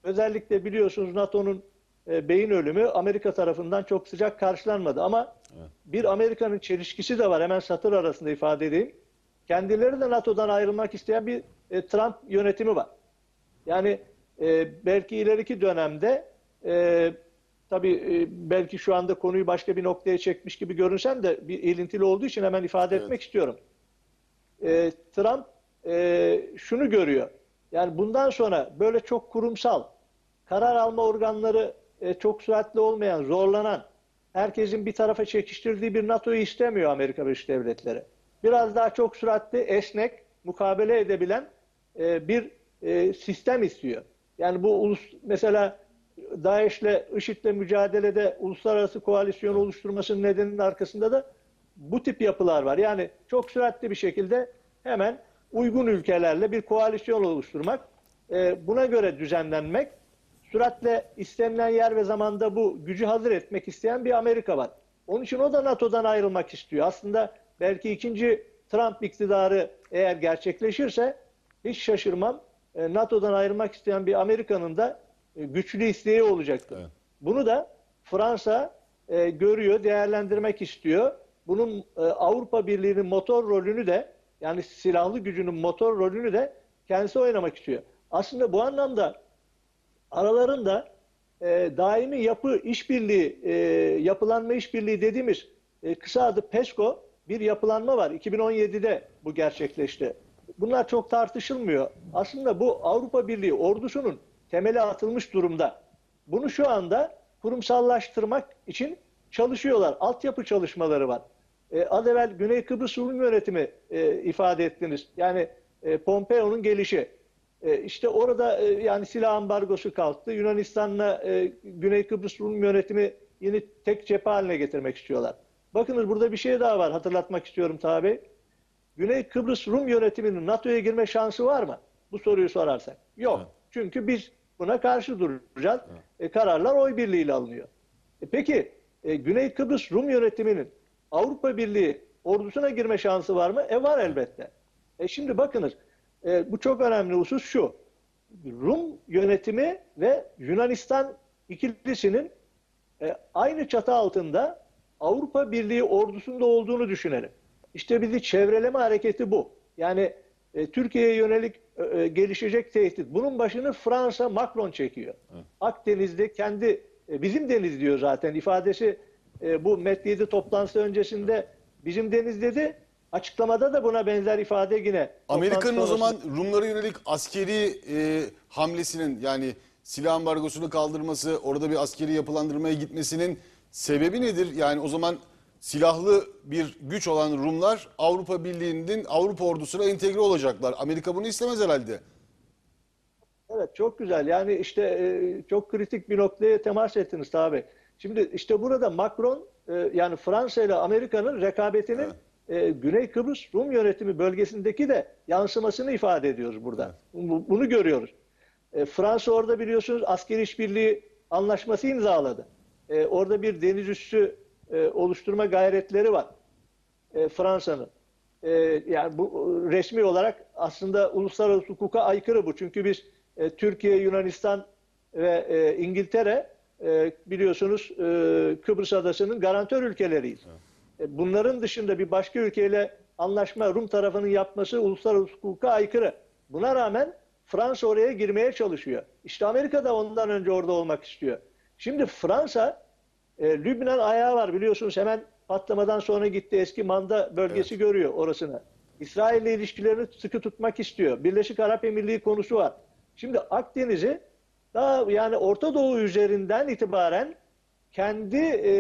Özellikle biliyorsunuz NATO'nun e, beyin ölümü Amerika tarafından çok sıcak karşılanmadı ama bir Amerika'nın çelişkisi de var. Hemen satır arasında ifade edeyim. Kendileri de NATO'dan ayrılmak isteyen bir e, Trump yönetimi var. Yani e, belki ileriki dönemde e, tabii e, belki şu anda konuyu başka bir noktaya çekmiş gibi görünsem de bir ilintili olduğu için hemen ifade Evet. etmek istiyorum. E, Trump e, şunu görüyor. Yani bundan sonra böyle çok kurumsal, karar alma organları e, çok süratli olmayan, zorlanan herkesin bir tarafa çekiştirdiği bir NATO'yu istemiyor Amerika Birleşik Devletleri. Biraz daha çok süratli, esnek, mukabele edebilen e, bir e, sistem istiyor. Yani bu ulus mesela DAEŞ'le, IŞİD'le mücadelede uluslararası koalisyon oluşturmasının nedeninin arkasında da bu tip yapılar var. Yani çok süratli bir şekilde hemen uygun ülkelerle bir koalisyon oluşturmak, e, buna göre düzenlenmek, süratle istenilen yer ve zamanda bu gücü hazır etmek isteyen bir Amerika var. Onun için o da NATO'dan ayrılmak istiyor. Aslında belki ikinci Trump iktidarı eğer gerçekleşirse hiç şaşırmam. E, NATO'dan ayrılmak isteyen bir Amerika'nın da güçlü isteği olacaktır. Evet. Bunu da Fransa e, görüyor, değerlendirmek istiyor. Bunun e, Avrupa Birliği'nin motor rolünü de yani silahlı gücünün motor rolünü de kendisi oynamak istiyor. Aslında bu anlamda aralarında e, daimi yapı işbirliği, e, yapılanma işbirliği dediğimiz e, kısa adı PESCO bir yapılanma var. 2017'de bu gerçekleşti. Bunlar çok tartışılmıyor. Aslında bu Avrupa Birliği ordusunun temeli atılmış durumda. Bunu şu anda kurumsallaştırmak için çalışıyorlar. Altyapı çalışmaları var. E, az evvel Güney Kıbrıs Rum Yönetimi e, ifade ettiniz. Yani e, Pompeo'nun gelişi. E, işte orada e, yani silah ambargosu kalktı. Yunanistan'la e, Güney Kıbrıs Rum Yönetimi yeni tek cephe haline getirmek istiyorlar. Bakınız burada bir şey daha var hatırlatmak istiyorum tabi. Güney Kıbrıs Rum yönetiminin NATO'ya girme şansı var mı? Bu soruyu sorarsak. Yok. Evet. Çünkü biz buna karşı duracağız. E, kararlar oy birliğiyle alınıyor. E, peki e, Güney Kıbrıs Rum yönetiminin Avrupa Birliği ordusuna girme şansı var mı? E var elbette. E şimdi bakınız e, bu çok önemli husus şu. Rum yönetimi ve Yunanistan ikilisinin e, aynı çatı altında Avrupa Birliği ordusunda olduğunu düşünelim. İşte bizi çevreleme hareketi bu. Yani e, Türkiye'ye yönelik e, e, gelişecek tehdit. Bunun başını Fransa Macron çekiyor. Akdeniz'de kendi e, bizim deniz diyor zaten ifadesi e, bu Met 7 toplantısı öncesinde bizim deniz dedi. Açıklamada da buna benzer ifade yine. Amerika'nın o zaman Rumlara yönelik askeri e, hamlesinin yani silah ambargosunu kaldırması, orada bir askeri yapılandırmaya gitmesinin sebebi nedir? Yani o zaman silahlı bir güç olan Rumlar Avrupa Birliği'nin Avrupa ordusuna entegre olacaklar. Amerika bunu istemez herhalde. Evet çok güzel. Yani işte e, çok kritik bir noktaya temas ettiniz tabi. Şimdi işte burada Macron e, yani Fransa ile Amerika'nın rekabetinin e, Güney Kıbrıs Rum yönetimi bölgesindeki de yansımasını ifade ediyoruz burada. Bu- Bunu görüyoruz. Fransa orada biliyorsunuz askeri işbirliği anlaşması imzaladı. Orada bir deniz üssü e, oluşturma gayretleri var e, Fransa'nın. E, yani bu resmi olarak aslında uluslararası hukuka aykırı bu. Çünkü biz Türkiye, Yunanistan ve İngiltere biliyorsunuz Kıbrıs Adası'nın garantör ülkeleriyiz. Bunların dışında bir başka ülkeyle anlaşma Rum tarafının yapması uluslararası hukuka aykırı. Buna rağmen Fransa oraya girmeye çalışıyor. İşte Amerika da ondan önce orada olmak istiyor. Şimdi Fransa e, Lübnan ayağı var biliyorsunuz hemen patlamadan sonra gitti eski manda bölgesi görüyor orasını. İsrail ile ilişkilerini sıkı tutmak istiyor. Birleşik Arap Emirliği konusu var. Şimdi Akdeniz'i daha yani Orta Doğu üzerinden itibaren kendi e,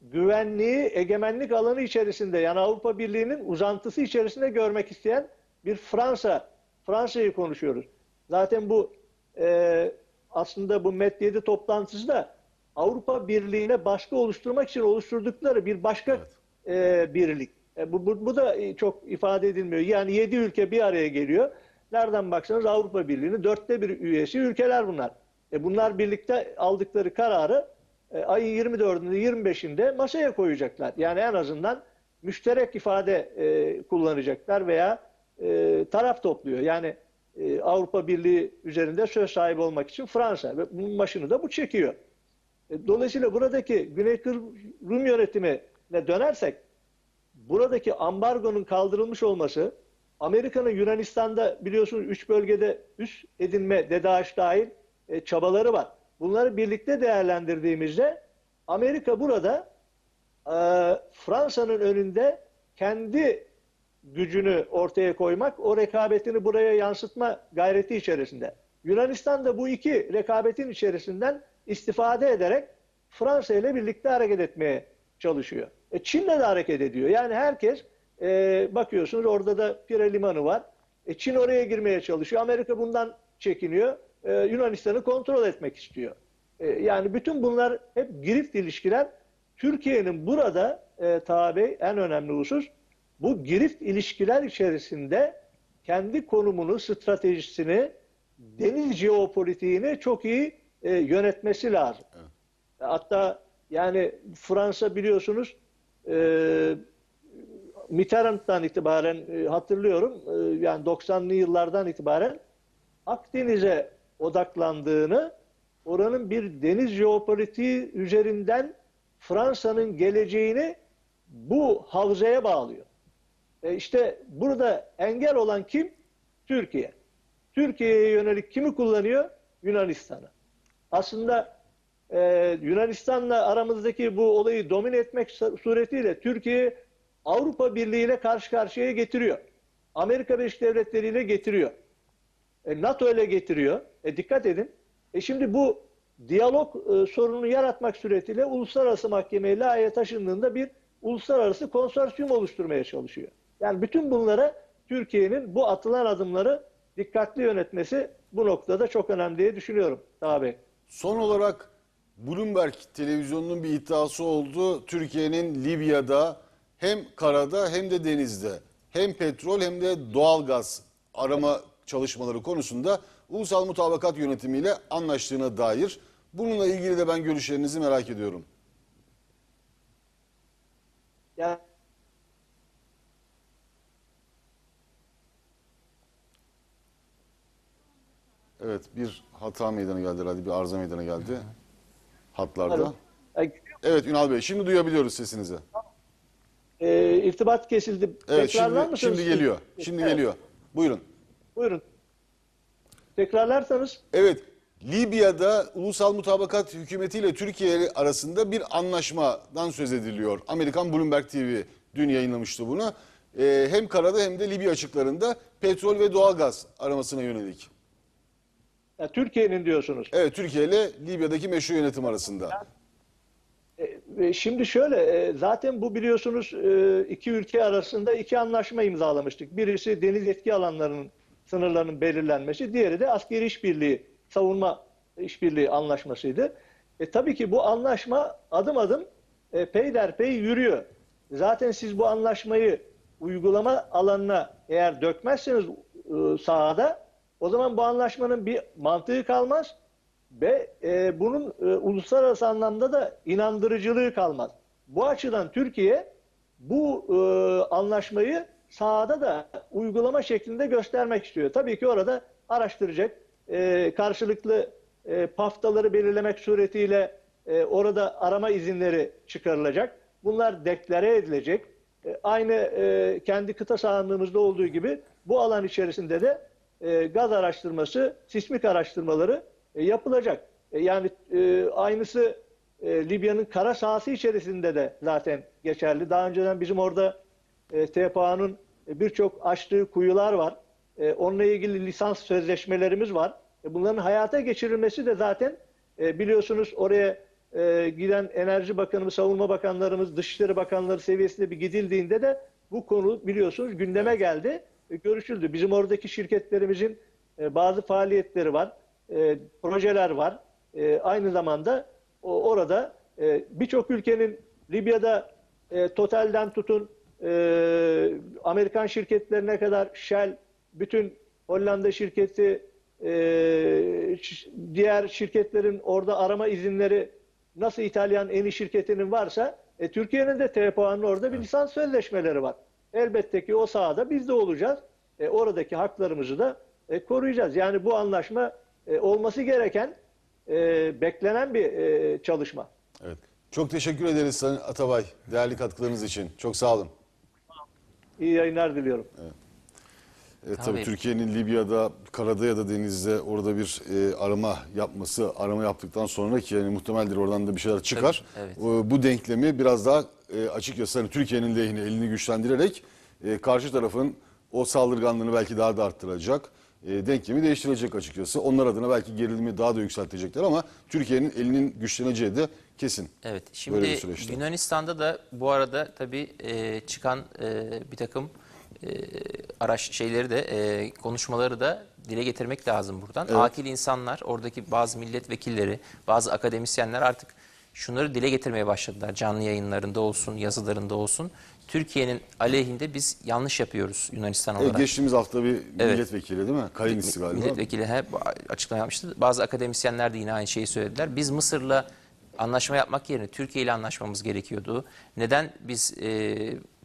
güvenliği, egemenlik alanı içerisinde yani Avrupa Birliği'nin uzantısı içerisinde görmek isteyen bir Fransa, Fransa'yı konuşuyoruz. Zaten bu e, aslında bu Met 7 toplantısı da Avrupa Birliği'ne baskı oluşturmak için oluşturdukları bir başka e, birlik. E, bu, bu, bu da e, çok ifade edilmiyor. Yani 7 ülke bir araya geliyor. Nereden baksanız Avrupa Birliği'nin dörtte bir üyesi ülkeler bunlar. E, bunlar birlikte aldıkları kararı e, ayın 24'ünde 25'inde masaya koyacaklar. Yani en azından müşterek ifade e, kullanacaklar veya e, taraf topluyor. Yani e, Avrupa Birliği üzerinde söz sahibi olmak için Fransa ve bunun başını da bu çekiyor. E, Dolayısıyla buradaki Güney Kıbrıs Rum yönetimine dönersek buradaki ambargonun kaldırılmış olması Amerika'nın Yunanistan'da biliyorsunuz üç bölgede üst edinme DEDAŞ dahil e, çabaları var. Bunları birlikte değerlendirdiğimizde Amerika burada e, Fransa'nın önünde kendi gücünü ortaya koymak, o rekabetini buraya yansıtma gayreti içerisinde. Yunanistan da bu iki rekabetin içerisinden istifade ederek Fransa ile birlikte hareket etmeye çalışıyor. E, Çin'le de hareket ediyor. Yani herkes e, bakıyorsunuz orada da Pire Limanı var. E, Çin oraya girmeye çalışıyor. Amerika bundan çekiniyor. E, Yunanistan'ı kontrol etmek istiyor. E, yani bütün bunlar hep girift ilişkiler. Türkiye'nin burada e, tabi en önemli husus bu girift ilişkiler içerisinde kendi konumunu, stratejisini, deniz jeopolitiğini çok iyi e, yönetmesi lazım. Hatta yani Fransa biliyorsunuz e, Mitterrand'dan itibaren e, hatırlıyorum e, yani 90'lı yıllardan itibaren Akdeniz'e odaklandığını oranın bir deniz jeopolitiği üzerinden Fransa'nın geleceğini bu havzaya bağlıyor. E işte burada engel olan kim? Türkiye. Türkiye'ye yönelik kimi kullanıyor? Yunanistan'ı. Aslında e, Yunanistan'la aramızdaki bu olayı domine etmek suretiyle Türkiye Avrupa Birliği ile karşı karşıya getiriyor. Amerika Birleşik Devletleri ile getiriyor. E, NATO ile getiriyor. E, dikkat edin. E şimdi bu diyalog e, sorununu yaratmak suretiyle uluslararası mahkemeye layığa taşındığında bir uluslararası konsorsiyum oluşturmaya çalışıyor. Yani bütün bunlara Türkiye'nin bu atılan adımları dikkatli yönetmesi bu noktada çok önemli diye düşünüyorum. Tabii. Son olarak Bloomberg televizyonunun bir iddiası oldu. Türkiye'nin Libya'da hem karada hem de denizde hem petrol hem de doğalgaz arama çalışmaları konusunda ulusal mutabakat yönetimiyle anlaştığına dair. Bununla ilgili de ben görüşlerinizi merak ediyorum. Yani Evet bir hata meydana geldi herhalde bir arıza meydana geldi hatlarda. Evet Ünal Bey şimdi duyabiliyoruz sesinizi. e, irtibat kesildi. Evet Tekrarlar şimdi, şimdi geliyor. Şimdi Evet, geliyor. Buyurun. Buyurun. Tekrarlarsanız Evet, Libya'da ulusal mutabakat hükümetiyle Türkiye arasında bir anlaşmadan söz ediliyor. Amerikan Bloomberg TV dün yayınlamıştı bunu. Ee, hem karada hem de Libya açıklarında petrol ve doğalgaz aramasına yönelik. Ya, Türkiye'nin diyorsunuz. Evet, Türkiye ile Libya'daki meşru yönetim arasında. E, Şimdi şöyle, e, zaten bu biliyorsunuz e, iki ülke arasında iki anlaşma imzalamıştık. Birisi deniz etki alanlarının sınırlarının belirlenmesi, diğeri de askeri işbirliği, savunma işbirliği anlaşmasıydı. E, tabii ki bu anlaşma adım adım e, peyderpey yürüyor. Zaten siz bu anlaşmayı uygulama alanına eğer dökmezseniz e, sahada, o zaman bu anlaşmanın bir mantığı kalmaz. Ve e, bunun e, uluslararası anlamda da inandırıcılığı kalmaz. Bu açıdan Türkiye bu e, anlaşmayı sahada da uygulama şeklinde göstermek istiyor. Tabii ki orada araştıracak, e, karşılıklı e, paftaları belirlemek suretiyle e, orada arama izinleri çıkarılacak. Bunlar deklare edilecek. E, aynı e, kendi kıta sahanlığımızda olduğu gibi bu alan içerisinde de e, gaz araştırması, sismik araştırmaları e, yapılacak. E, yani e, aynısı e, Libya'nın kara sahası içerisinde de zaten geçerli. Daha önceden bizim orada e, TPA'nın birçok açtığı kuyular var. E, onunla ilgili lisans sözleşmelerimiz var. E, bunların hayata geçirilmesi de zaten e, biliyorsunuz oraya e, giden Enerji Bakanımız, Savunma Bakanlarımız, Dışişleri Bakanları seviyesinde bir gidildiğinde de bu konu biliyorsunuz gündeme geldi, e, görüşüldü. Bizim oradaki şirketlerimizin e, bazı faaliyetleri var, e, projeler var. E, aynı zamanda orada e, birçok ülkenin Libya'da e, Total'den tutun e, Amerikan şirketlerine kadar Shell, bütün Hollanda şirketi, e, diğer şirketlerin orada arama izinleri nasıl İtalyan Eni şirketinin varsa e, Türkiye'nin de TPA'nın orada bir lisans sözleşmeleri var. Elbette ki o sahada biz de olacağız. E, oradaki haklarımızı da e, koruyacağız. Yani bu anlaşma e, olması gereken, e, beklenen bir e, çalışma. Evet. Çok teşekkür ederiz Sayın Atabay değerli katkılarınız için. Çok sağ olun. İyi yayınlar diliyorum. Evet, tabii, Tabii. Türkiye'nin Libya'da karada ya da denizde orada bir e, arama yapması, arama yaptıktan sonra ki yani muhtemeldir oradan da bir şeyler çıkar. Tabii, evet. O, bu denklemi biraz daha e, açıkçası hani Türkiye'nin lehine elini güçlendirerek e, karşı tarafın o saldırganlığını belki daha da arttıracak. e, denklemi değiştirecek açıkçası. Onlar adına belki gerilimi daha da yükseltecekler ama Türkiye'nin elinin güçleneceği de kesin. Evet. Şimdi. Yunanistan'da da bu arada tabii e, çıkan e, bir takım e, araç şeyleri de e, konuşmaları da dile getirmek lazım buradan. Akil insanlar, oradaki bazı milletvekilleri, bazı akademisyenler artık şunları dile getirmeye başladılar. Canlı yayınlarında olsun, yazılarında olsun. Türkiye'nin aleyhinde biz yanlış yapıyoruz Yunanistan Evet, olarak. geçtiğimiz hafta bir Evet. milletvekili değil mi? Kayınisi galiba. Milletvekili hep açıklama yapmıştı. Bazı akademisyenler de yine aynı şeyi söylediler. Biz Mısır'la anlaşma yapmak yerine Türkiye ile anlaşmamız gerekiyordu. Neden biz e,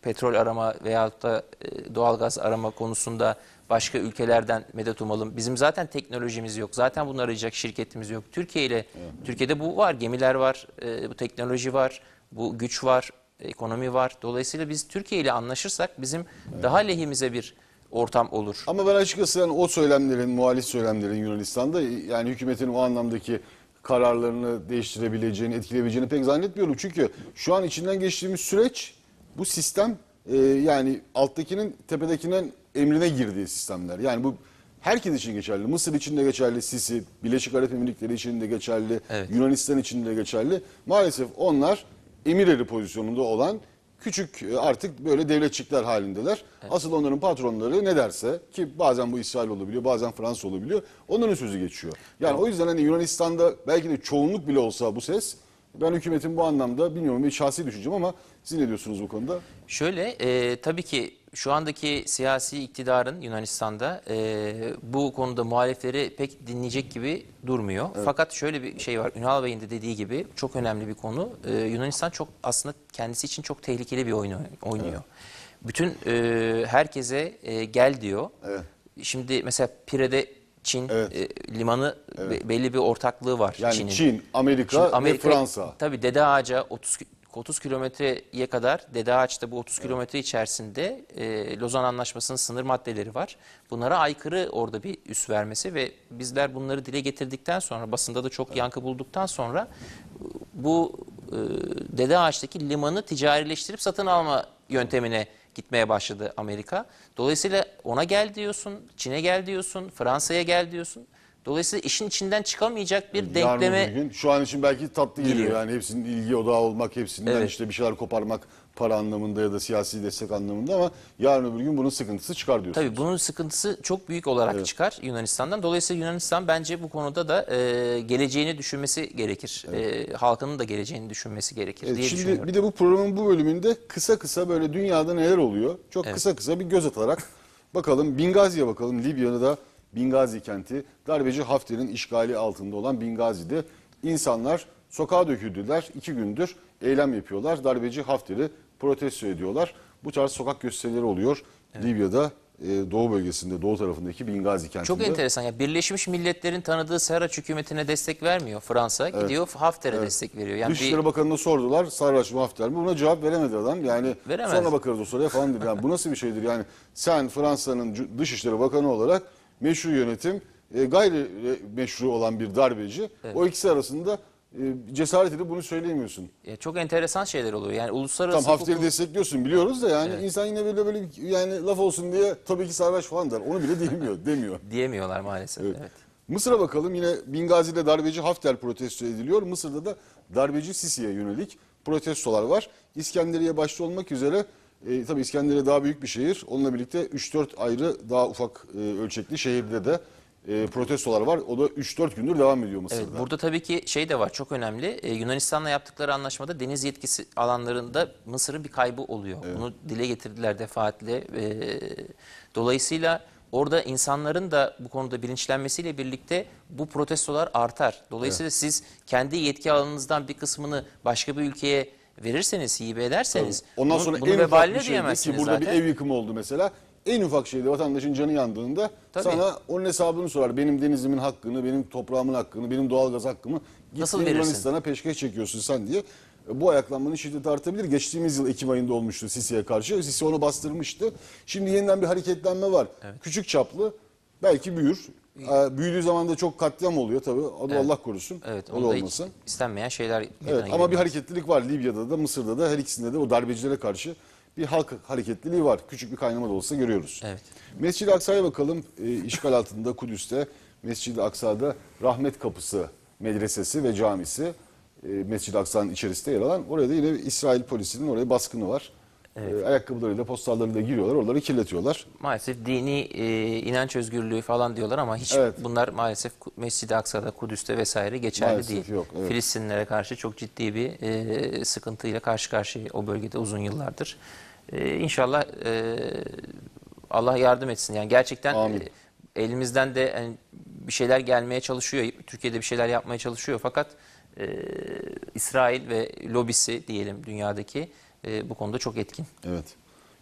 petrol arama veyahut da e, doğalgaz arama konusunda başka ülkelerden medet umalım? Bizim zaten teknolojimiz yok. Zaten bunu arayacak şirketimiz yok. Türkiye ile Türkiye'de bu var. Gemiler var, e, bu teknoloji var, bu güç var, ekonomi var. Dolayısıyla biz Türkiye ile anlaşırsak bizim daha lehimize bir ortam olur. Ama ben açıkçası yani o söylemlerin, muhalif söylemlerin Yunanistan'da yani hükümetin o anlamdaki kararlarını değiştirebileceğini, etkileyebileceğini pek zannetmiyorum. Çünkü şu an içinden geçtiğimiz süreç bu sistem e, yani alttakinin tepedekinin emrine girdiği sistemler. Yani bu herkes için geçerli. Mısır için de geçerli, Sisi, Birleşik Arap Emirlikleri için de geçerli, Evet. Yunanistan için de geçerli. Maalesef onlar emir eri pozisyonunda olan küçük e, artık böyle devletçikler halindeler. Asıl onların patronları ne derse ki bazen bu İsrail olabiliyor, bazen Fransa olabiliyor. Onların sözü geçiyor. Yani o yüzden hani Yunanistan'da belki de çoğunluk bile olsa bu ses ben hükümetin bu anlamda bilmiyorum bir şahsi düşüncem ama siz ne diyorsunuz bu konuda? Şöyle e, tabii ki şu andaki siyasi iktidarın Yunanistan'da e, bu konuda muhalifleri pek dinleyecek gibi durmuyor. Fakat şöyle bir şey var. Ünal Bey'in de dediği gibi çok önemli bir konu. E, Yunanistan çok aslında kendisi için çok tehlikeli bir oyun oynuyor. Bütün e, herkese e, gel diyor. Evet. Şimdi mesela Pire'de Çin Evet. e, limanı be- belli bir ortaklığı var Yani. Çin, Amerika, Şimdi ve Amerika- Fransa. Tabii Dede Ağaç'a 30 ki- 30 kilometreye kadar Dede Ağaç'ta bu 30 kilometre içerisinde e, Lozan Anlaşması'nın sınır maddeleri var. Bunlara aykırı orada bir üs vermesi ve bizler bunları dile getirdikten sonra basında da çok yankı bulduktan sonra bu e, Dede Ağaç'taki limanı ticarileştirip satın alma yöntemine gitmeye başladı Amerika. Dolayısıyla ona gel diyorsun, Çin'e gel diyorsun, Fransa'ya gel diyorsun. Dolayısıyla işin içinden çıkamayacak bir Yarın denkleme öbür gün şu an için belki tatlı geliyor. Geliyor. Yani hepsinin ilgi odağı olmak, hepsinden Evet. işte bir şeyler koparmak para anlamında ya da siyasi destek anlamında ama yarın öbür gün bunun sıkıntısı çıkar diyorsunuz. Tabii bunun sıkıntısı çok büyük olarak çıkar Yunanistan'dan. Dolayısıyla Yunanistan bence bu konuda da e, geleceğini düşünmesi gerekir. E, halkının da geleceğini düşünmesi gerekir Evet, diye şimdi düşünüyorum. bir de bu programın bu bölümünde kısa kısa böyle dünyada neler oluyor çok kısa kısa bir göz atarak bakalım Bingazi'ye bakalım Libya'da Bingazi kenti darbeci Hafter'in işgali altında olan Bingazi'de insanlar sokağa döküldüler iki gündür eylem yapıyorlar darbeci Hafter'i protesto ediyorlar bu tarz sokak gösterileri oluyor Libya'da e, doğu bölgesinde doğu tarafındaki Bingazi kentinde. Çok enteresan. Ya Birleşmiş Milletler'in tanıdığı Serraç hükümetine destek vermiyor Fransa. Gidiyor Hafter'e destek veriyor. Yani Dışişleri bir, Bakanı'na sordular Sarraç mı Hafter mi? Buna cevap veremedi adam. Yani Veremez. sonra bakarız o soruya falan dedi. Yani bu nasıl bir şeydir? Yani sen Fransa'nın Dışişleri Bakanı olarak meşru yönetim e, gayri e, meşru olan bir darbeci. O ikisi arasında e, cesaret edip bunu söyleyemiyorsun. ya çok enteresan şeyler oluyor. Yani uluslararası Tam Hafter'i hukuk- destekliyorsun biliyoruz da yani insan yine böyle böyle yani laf olsun diye tabii ki Sarraç falan der. Onu bile diyemiyor, demiyor. diyemiyorlar maalesef. Evet. Evet. Mısır'a bakalım yine Bingazi'de darbeci Hafter protesto ediliyor. Mısır'da da darbeci Sisi'ye yönelik protestolar var. İskenderiye başta olmak üzere e, tabii İskenderiye daha büyük bir şehir. Onunla birlikte 3-4 ayrı daha ufak e, ölçekli şehirde de e, protestolar var. O da 3-4 gündür devam ediyor Mısır'da. Evet, burada tabii ki şey de var çok önemli. Ee, Yunanistan'la yaptıkları anlaşmada deniz yetkisi alanlarında Mısır'ın bir kaybı oluyor. Bunu dile getirdiler defaatle. Ee, dolayısıyla orada insanların da bu konuda bilinçlenmesiyle birlikte bu protestolar artar. Dolayısıyla siz kendi yetki alanınızdan bir kısmını başka bir ülkeye verirseniz, hibe ederseniz Ondan bunun- sonra bunu en ufak vebaline bir şeyde ki burada zaten. bir ev yıkımı oldu mesela. En ufak şeyde vatandaşın canı yandığında Tabii. sana onun hesabını sorar. Benim denizimin hakkını, benim toprağımın hakkını, benim doğalgaz hakkımı Nasıl verirsin? Yunanistan'a peşkeş çekiyorsun sen diye. Bu ayaklanmanın şiddeti artabilir. Geçtiğimiz yıl Ekim ayında olmuştu Sisi'ye karşı. Sisi onu bastırmıştı. Şimdi yeniden bir hareketlenme var. Küçük çaplı belki büyür. E, Büyüdüğü zaman da çok katliam oluyor tabii. O da Allah korusun. Evet, o da hiç olmasın. istenmeyen şeyler meydana Evet ama bir gelebilir. hareketlilik var Libya'da da Mısır'da da her ikisinde de o darbecilere karşı bir halk hareketliliği var. Küçük bir kaynama da olsa görüyoruz. Evet. Mescid-i Aksa'ya bakalım. E, işgal altında Kudüs'te Mescid-i Aksa'da Rahmet Kapısı Medresesi ve camisi e, Mescid-i Aksa'nın içerisinde yer alan. Orada yine İsrail polisinin oraya baskını var. E, ayakkabılarıyla, postallarıyla giriyorlar. Oraları kirletiyorlar. Maalesef dini e, inanç özgürlüğü falan diyorlar ama hiç Evet. bunlar maalesef Mescid-i Aksa'da, Kudüs'te vesaire geçerli Maalesef değil. yok, evet. Filistinlilere karşı çok ciddi bir e, sıkıntıyla karşı karşıya o bölgede uzun yıllardır. E, inşallah e, Allah yardım etsin. Yani gerçekten Amin. e, elimizden de hani, bir şeyler gelmeye çalışıyor. Türkiye'de bir şeyler yapmaya çalışıyor fakat e, İsrail ve lobisi diyelim dünyadaki e, bu konuda çok etkin. Evet.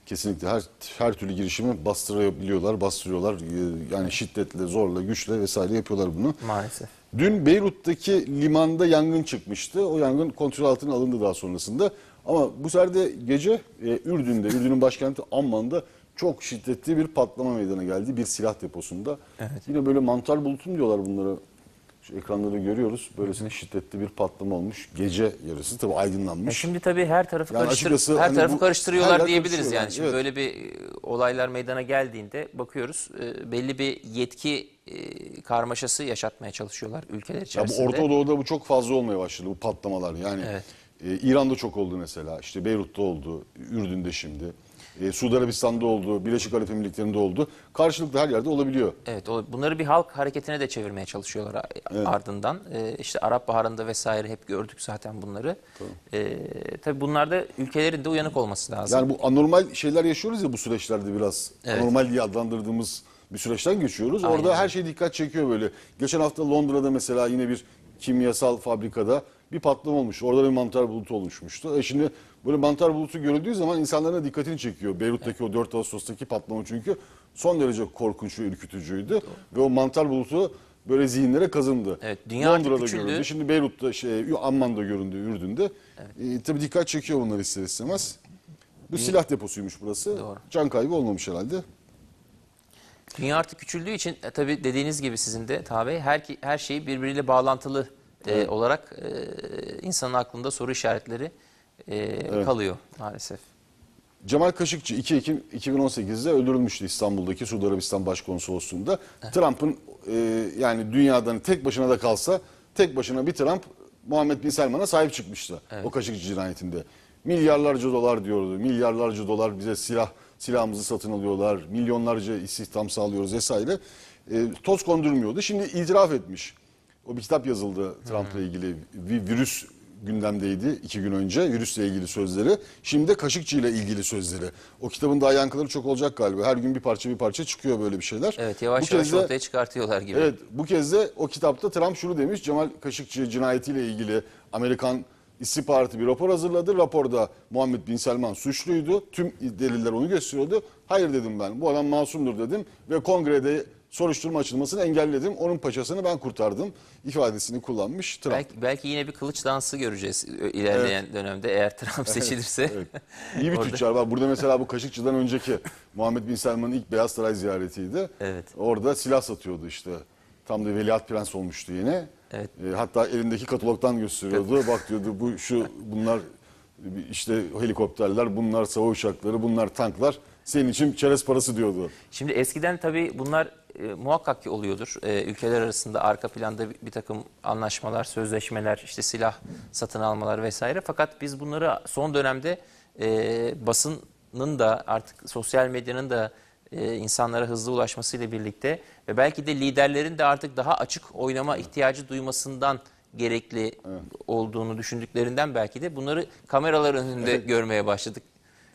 Kesinlikle her her türlü girişimi bastırabiliyorlar, bastırıyorlar. E, Yani şiddetle, zorla, güçle vesaire yapıyorlar bunu. Maalesef. Dün Beyrut'taki limanda yangın çıkmıştı. O yangın kontrol altına alındı daha sonrasında. Ama bu sefer de gece e, Ürdün'de, Ürdün'ün başkenti Amman'da çok şiddetli bir patlama meydana geldi. Bir silah deposunda. Evet. Yine böyle mantar bulutum diyorlar bunlara. Şu ekranları görüyoruz. Böylesine şiddetli bir patlama olmuş. Gece yarısı tabii Ya aydınlanmış. şimdi tabii her tarafı Yani karıştır açıkçası her hani tarafı bu- karıştırıyorlar her diyebiliriz yani. Şimdi evet. böyle bir e, olaylar meydana geldiğinde bakıyoruz e, belli bir yetki e, karmaşası yaşatmaya çalışıyorlar ülkeler Ya bu içerisinde. Orta Doğu'da bu çok fazla olmaya başladı bu patlamalar. Yani Evet. e, İran'da çok oldu mesela. İşte Beyrut'ta oldu, Ürdün'de şimdi. E, Suudi Arabistan'da oldu, Birleşik Arap Emirlikleri'nde oldu. Karşılıklı her yerde olabiliyor. Evet, o, bunları bir halk hareketine de çevirmeye çalışıyorlar a- ardından. E, işte Arap Baharı'nda vesaire hep gördük zaten bunları. E, tabii bunlarda ülkelerin de uyanık olması lazım. Yani bu anormal şeyler yaşıyoruz ya bu süreçlerde biraz. Anormal diye adlandırdığımız bir süreçten geçiyoruz. Aynen. Orada her şey dikkat çekiyor böyle. Geçen hafta Londra'da mesela yine bir kimyasal fabrikada bir patlama olmuş. Orada bir mantar bulutu oluşmuştu. E şimdi böyle mantar bulutu görüldüğü zaman insanların dikkatini çekiyor. Beyrut'taki o 4 Ağustos'taki patlama çünkü son derece korkunç ve ürkütücüydü. Ve o mantar bulutu böyle zihinlere kazındı. Evet, dünya Londra'da küçüldü. görüldü. Şimdi Beyrut'ta, şey, Amman'da göründü, Ürdün'de. E, tabii dikkat çekiyor bunlar ister istemez. Bu silah deposuymuş burası. Doğru. Can kaybı olmamış herhalde. Dünya artık küçüldüğü için e, tabii dediğiniz gibi sizin de tabi her her şey birbiriyle bağlantılı e, olarak e, insanın aklında soru işaretleri e, kalıyor maalesef. Cemal Kaşıkçı 2 Ekim 2018'de öldürülmüştü İstanbul'daki Suudi Arabistan Başkonsolosluğu'nda. Trump'ın e, yani dünyadan tek başına da kalsa tek başına bir Trump Muhammed Bin Selman'a sahip çıkmıştı o Kaşıkçı cinayetinde. Milyarlarca dolar diyordu. Milyarlarca dolar bize silah silahımızı satın alıyorlar. Milyonlarca istihdam sağlıyoruz vesaire. E, toz kondurmuyordu. Şimdi itiraf etmiş. O bir kitap yazıldı Trump'la ilgili. Vi- Virüs gündemdeydi iki gün önce virüsle ilgili sözleri. Şimdi de Kaşıkçı ile ilgili sözleri. O kitabın daha yankıları çok olacak galiba. Her gün bir parça bir parça çıkıyor böyle bir şeyler. Evet yavaş Bu yavaş de- ortaya çıkartıyorlar gibi. Evet bu kez de o kitapta Trump şunu demiş. Cemal Kaşıkçı cinayetiyle ilgili Amerikan istihbaratı bir rapor hazırladı. Raporda Muhammed Bin Selman suçluydu. Tüm deliller onu gösteriyordu. Hayır dedim ben. Bu adam masumdur dedim ve kongrede soruşturma açılmasını engelledim. Onun paçasını ben kurtardım ifadesini kullanmış Trump. Belki, belki yine bir kılıç dansı göreceğiz ilerleyen dönemde eğer Trump seçilirse. Evet. İyi bir Orada- tüccar var. Burada mesela bu Kaşıkçı'dan önceki Muhammed Bin Selman'ın ilk Beyaz Saray ziyaretiydi. Evet. Orada silah satıyordu işte. Tam da veliaht prens olmuştu yine. Evet. E, hatta elindeki katalogdan gösteriyordu. Bak diyordu bu şu bunlar işte helikopterler, bunlar sava uçakları, bunlar tanklar. Senin için çerez parası diyordu. Şimdi eskiden tabii bunlar e, muhakkak ki oluyordur. E, ülkeler arasında arka planda bir, bir takım anlaşmalar, sözleşmeler, işte silah satın almalar vesaire. Fakat biz bunları son dönemde e, basının da artık sosyal medyanın da e, insanlara hızlı ulaşmasıyla birlikte ve belki de liderlerin de artık daha açık oynama ihtiyacı duymasından gerekli olduğunu düşündüklerinden belki de bunları kameralar önünde görmeye başladık.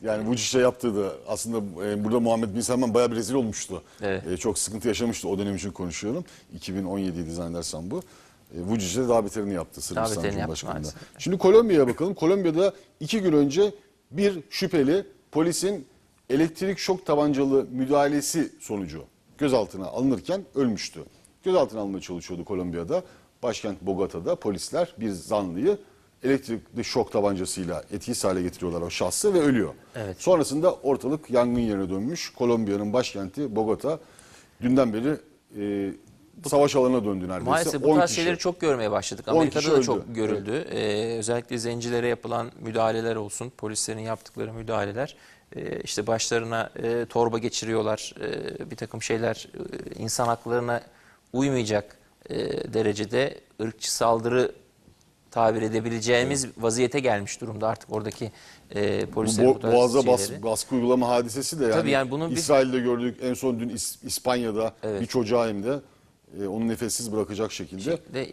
Yani bu işte yaptığı da aslında e, burada Muhammed Bin Selman bayağı bir rezil olmuştu. Evet. E, çok sıkıntı yaşamıştı o dönem için konuşuyorum. 2017'ydi zannedersem bu. E, Vucic'de daha beterini yaptı Sırbistan beterini yaptı Cumhurbaşkanı'nda. maalesef. Şimdi Kolombiya'ya bakalım. Kolombiya'da iki gün önce bir şüpheli polisin elektrik şok tabancalı müdahalesi sonucu gözaltına alınırken ölmüştü. Gözaltına alınmaya çalışıyordu Kolombiya'da. Başkent Bogota'da polisler bir zanlıyı elektrikli şok tabancasıyla etkisiz hale getiriyorlar o şahsı ve ölüyor. Evet. Sonrasında ortalık yangın yerine dönmüş. Kolombiya'nın başkenti Bogota dünden beri e, savaş alanına döndü neredeyse. Maalesef 10 bu tarz kişi. şeyleri çok görmeye başladık. 10 Amerika'da da çok görüldü. Ee, özellikle zencilere yapılan müdahaleler olsun, polislerin yaptıkları müdahaleler. Ee, işte başlarına e, torba geçiriyorlar, e, bir takım şeyler e, insan haklarına uymayacak e, derecede ırkçı saldırı tabir edebileceğimiz vaziyete gelmiş durumda artık oradaki e, Bu polislerin bu bo- tarz boğaza bas, şeyleri. baskı uygulama hadisesi de yani, Tabii yani bunun bir- İsrail'de gördük. En son dün İs- İspanya'da bir çocuğa hem de e, onu nefessiz bırakacak şekilde. Ve, e,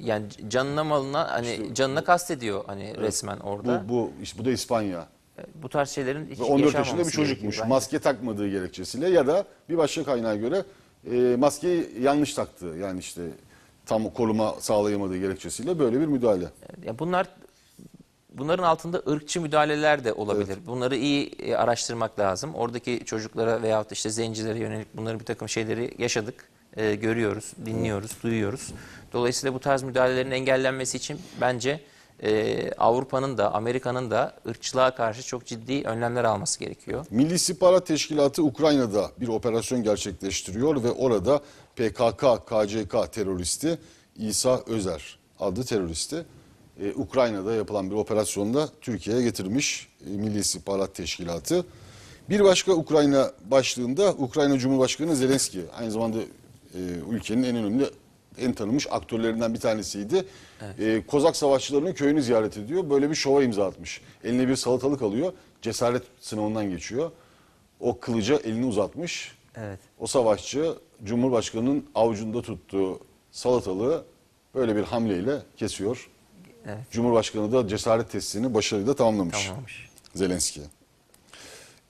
yani canına malına hani canına kastediyor hani resmen orada. Bu, bu, işte bu da İspanya. Bu tarz şeylerin hiç Ve 14 yaşında bir çocukmuş. gerekiyor bence. Maske takmadığı gerekçesiyle ya da bir başka kaynağa göre e, maskeyi yanlış taktı. Yani işte tam koruma sağlayamadığı gerekçesiyle böyle bir müdahale. Ya bunlar bunların altında ırkçı müdahaleler de olabilir. Bunları iyi e, araştırmak lazım. Oradaki çocuklara veyahut işte zencilere yönelik bunların bir takım şeyleri yaşadık, e, görüyoruz, dinliyoruz, duyuyoruz. Dolayısıyla bu tarz müdahalelerin engellenmesi için bence e, Avrupa'nın da Amerika'nın da ırkçılığa karşı çok ciddi önlemler alması gerekiyor. Milli İstihbarat Teşkilatı Ukrayna'da bir operasyon gerçekleştiriyor ve orada PKK-KCK teröristi İsa Özer adlı teröristi e, Ukrayna'da yapılan bir operasyonda Türkiye'ye getirmiş e, Milli İstihbarat Teşkilatı. Bir başka Ukrayna başlığında Ukrayna Cumhurbaşkanı Zelenski aynı zamanda e, ülkenin en önemli en tanınmış aktörlerinden bir tanesiydi. E, Kozak savaşçılarının köyünü ziyaret ediyor. Böyle bir şova imza atmış. Eline bir salatalık alıyor. Cesaret sınavından geçiyor. O kılıca elini uzatmış. Evet. O savaşçı Cumhurbaşkanı'nın avucunda tuttuğu salatalığı böyle bir hamleyle kesiyor. Evet. Cumhurbaşkanı da cesaret testini başarıyla tamamlamış. Tamamlamış. Zelenski.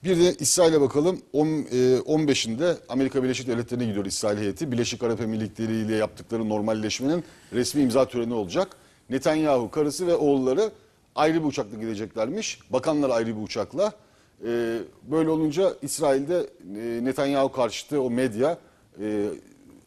Bir de İsrail'e bakalım. On- e, 15'inde Amerika Birleşik Devletleri'ne gidiyor İsrail heyeti. Birleşik Arap Emirlikleri ile yaptıkları normalleşmenin resmi imza töreni olacak. Netanyahu karısı ve oğulları ayrı bir uçakla gideceklermiş. Bakanlar ayrı bir uçakla. E, Böyle olunca İsrail'de e, Netanyahu karşıtı o medya e,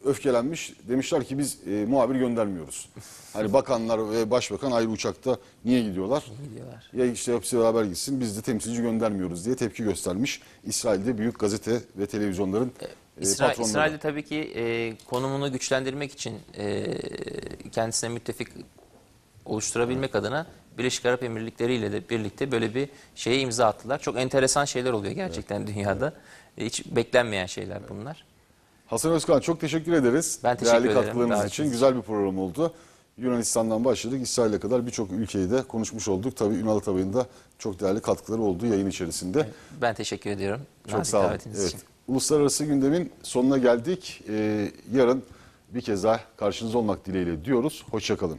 öfkelenmiş. Demişler ki biz e, muhabir göndermiyoruz. Hani bakanlar ve başbakan ayrı uçakta niye gidiyorlar? Gidiyorlar. Ya işte hepsi beraber gitsin biz de temsilci göndermiyoruz diye tepki göstermiş. İsrail'de büyük gazete ve televizyonların e, İsra- patronları. İsrail'de tabii ki e, konumunu güçlendirmek için e, kendisine müttefik oluşturabilmek adına Birleşik Arap Emirlikleri ile de birlikte böyle bir şeye imza attılar. Çok enteresan şeyler oluyor gerçekten dünyada. E, Hiç beklenmeyen şeyler bunlar. Hasan Özkan çok teşekkür ederiz. Ben teşekkür Değerli ederim katkılarınız için için. güzel bir program oldu. Yunanistan'dan başladık. İsrail'e kadar birçok ülkeyi de konuşmuş olduk. Tabii Ünal Atabay'ın da çok değerli katkıları oldu yayın içerisinde. Ben teşekkür ediyorum. Çok nazik sağ olun. Evet. için. Uluslararası gündemin sonuna geldik. Ee, yarın bir kez daha karşınızda olmak dileğiyle diyoruz. Hoşçakalın.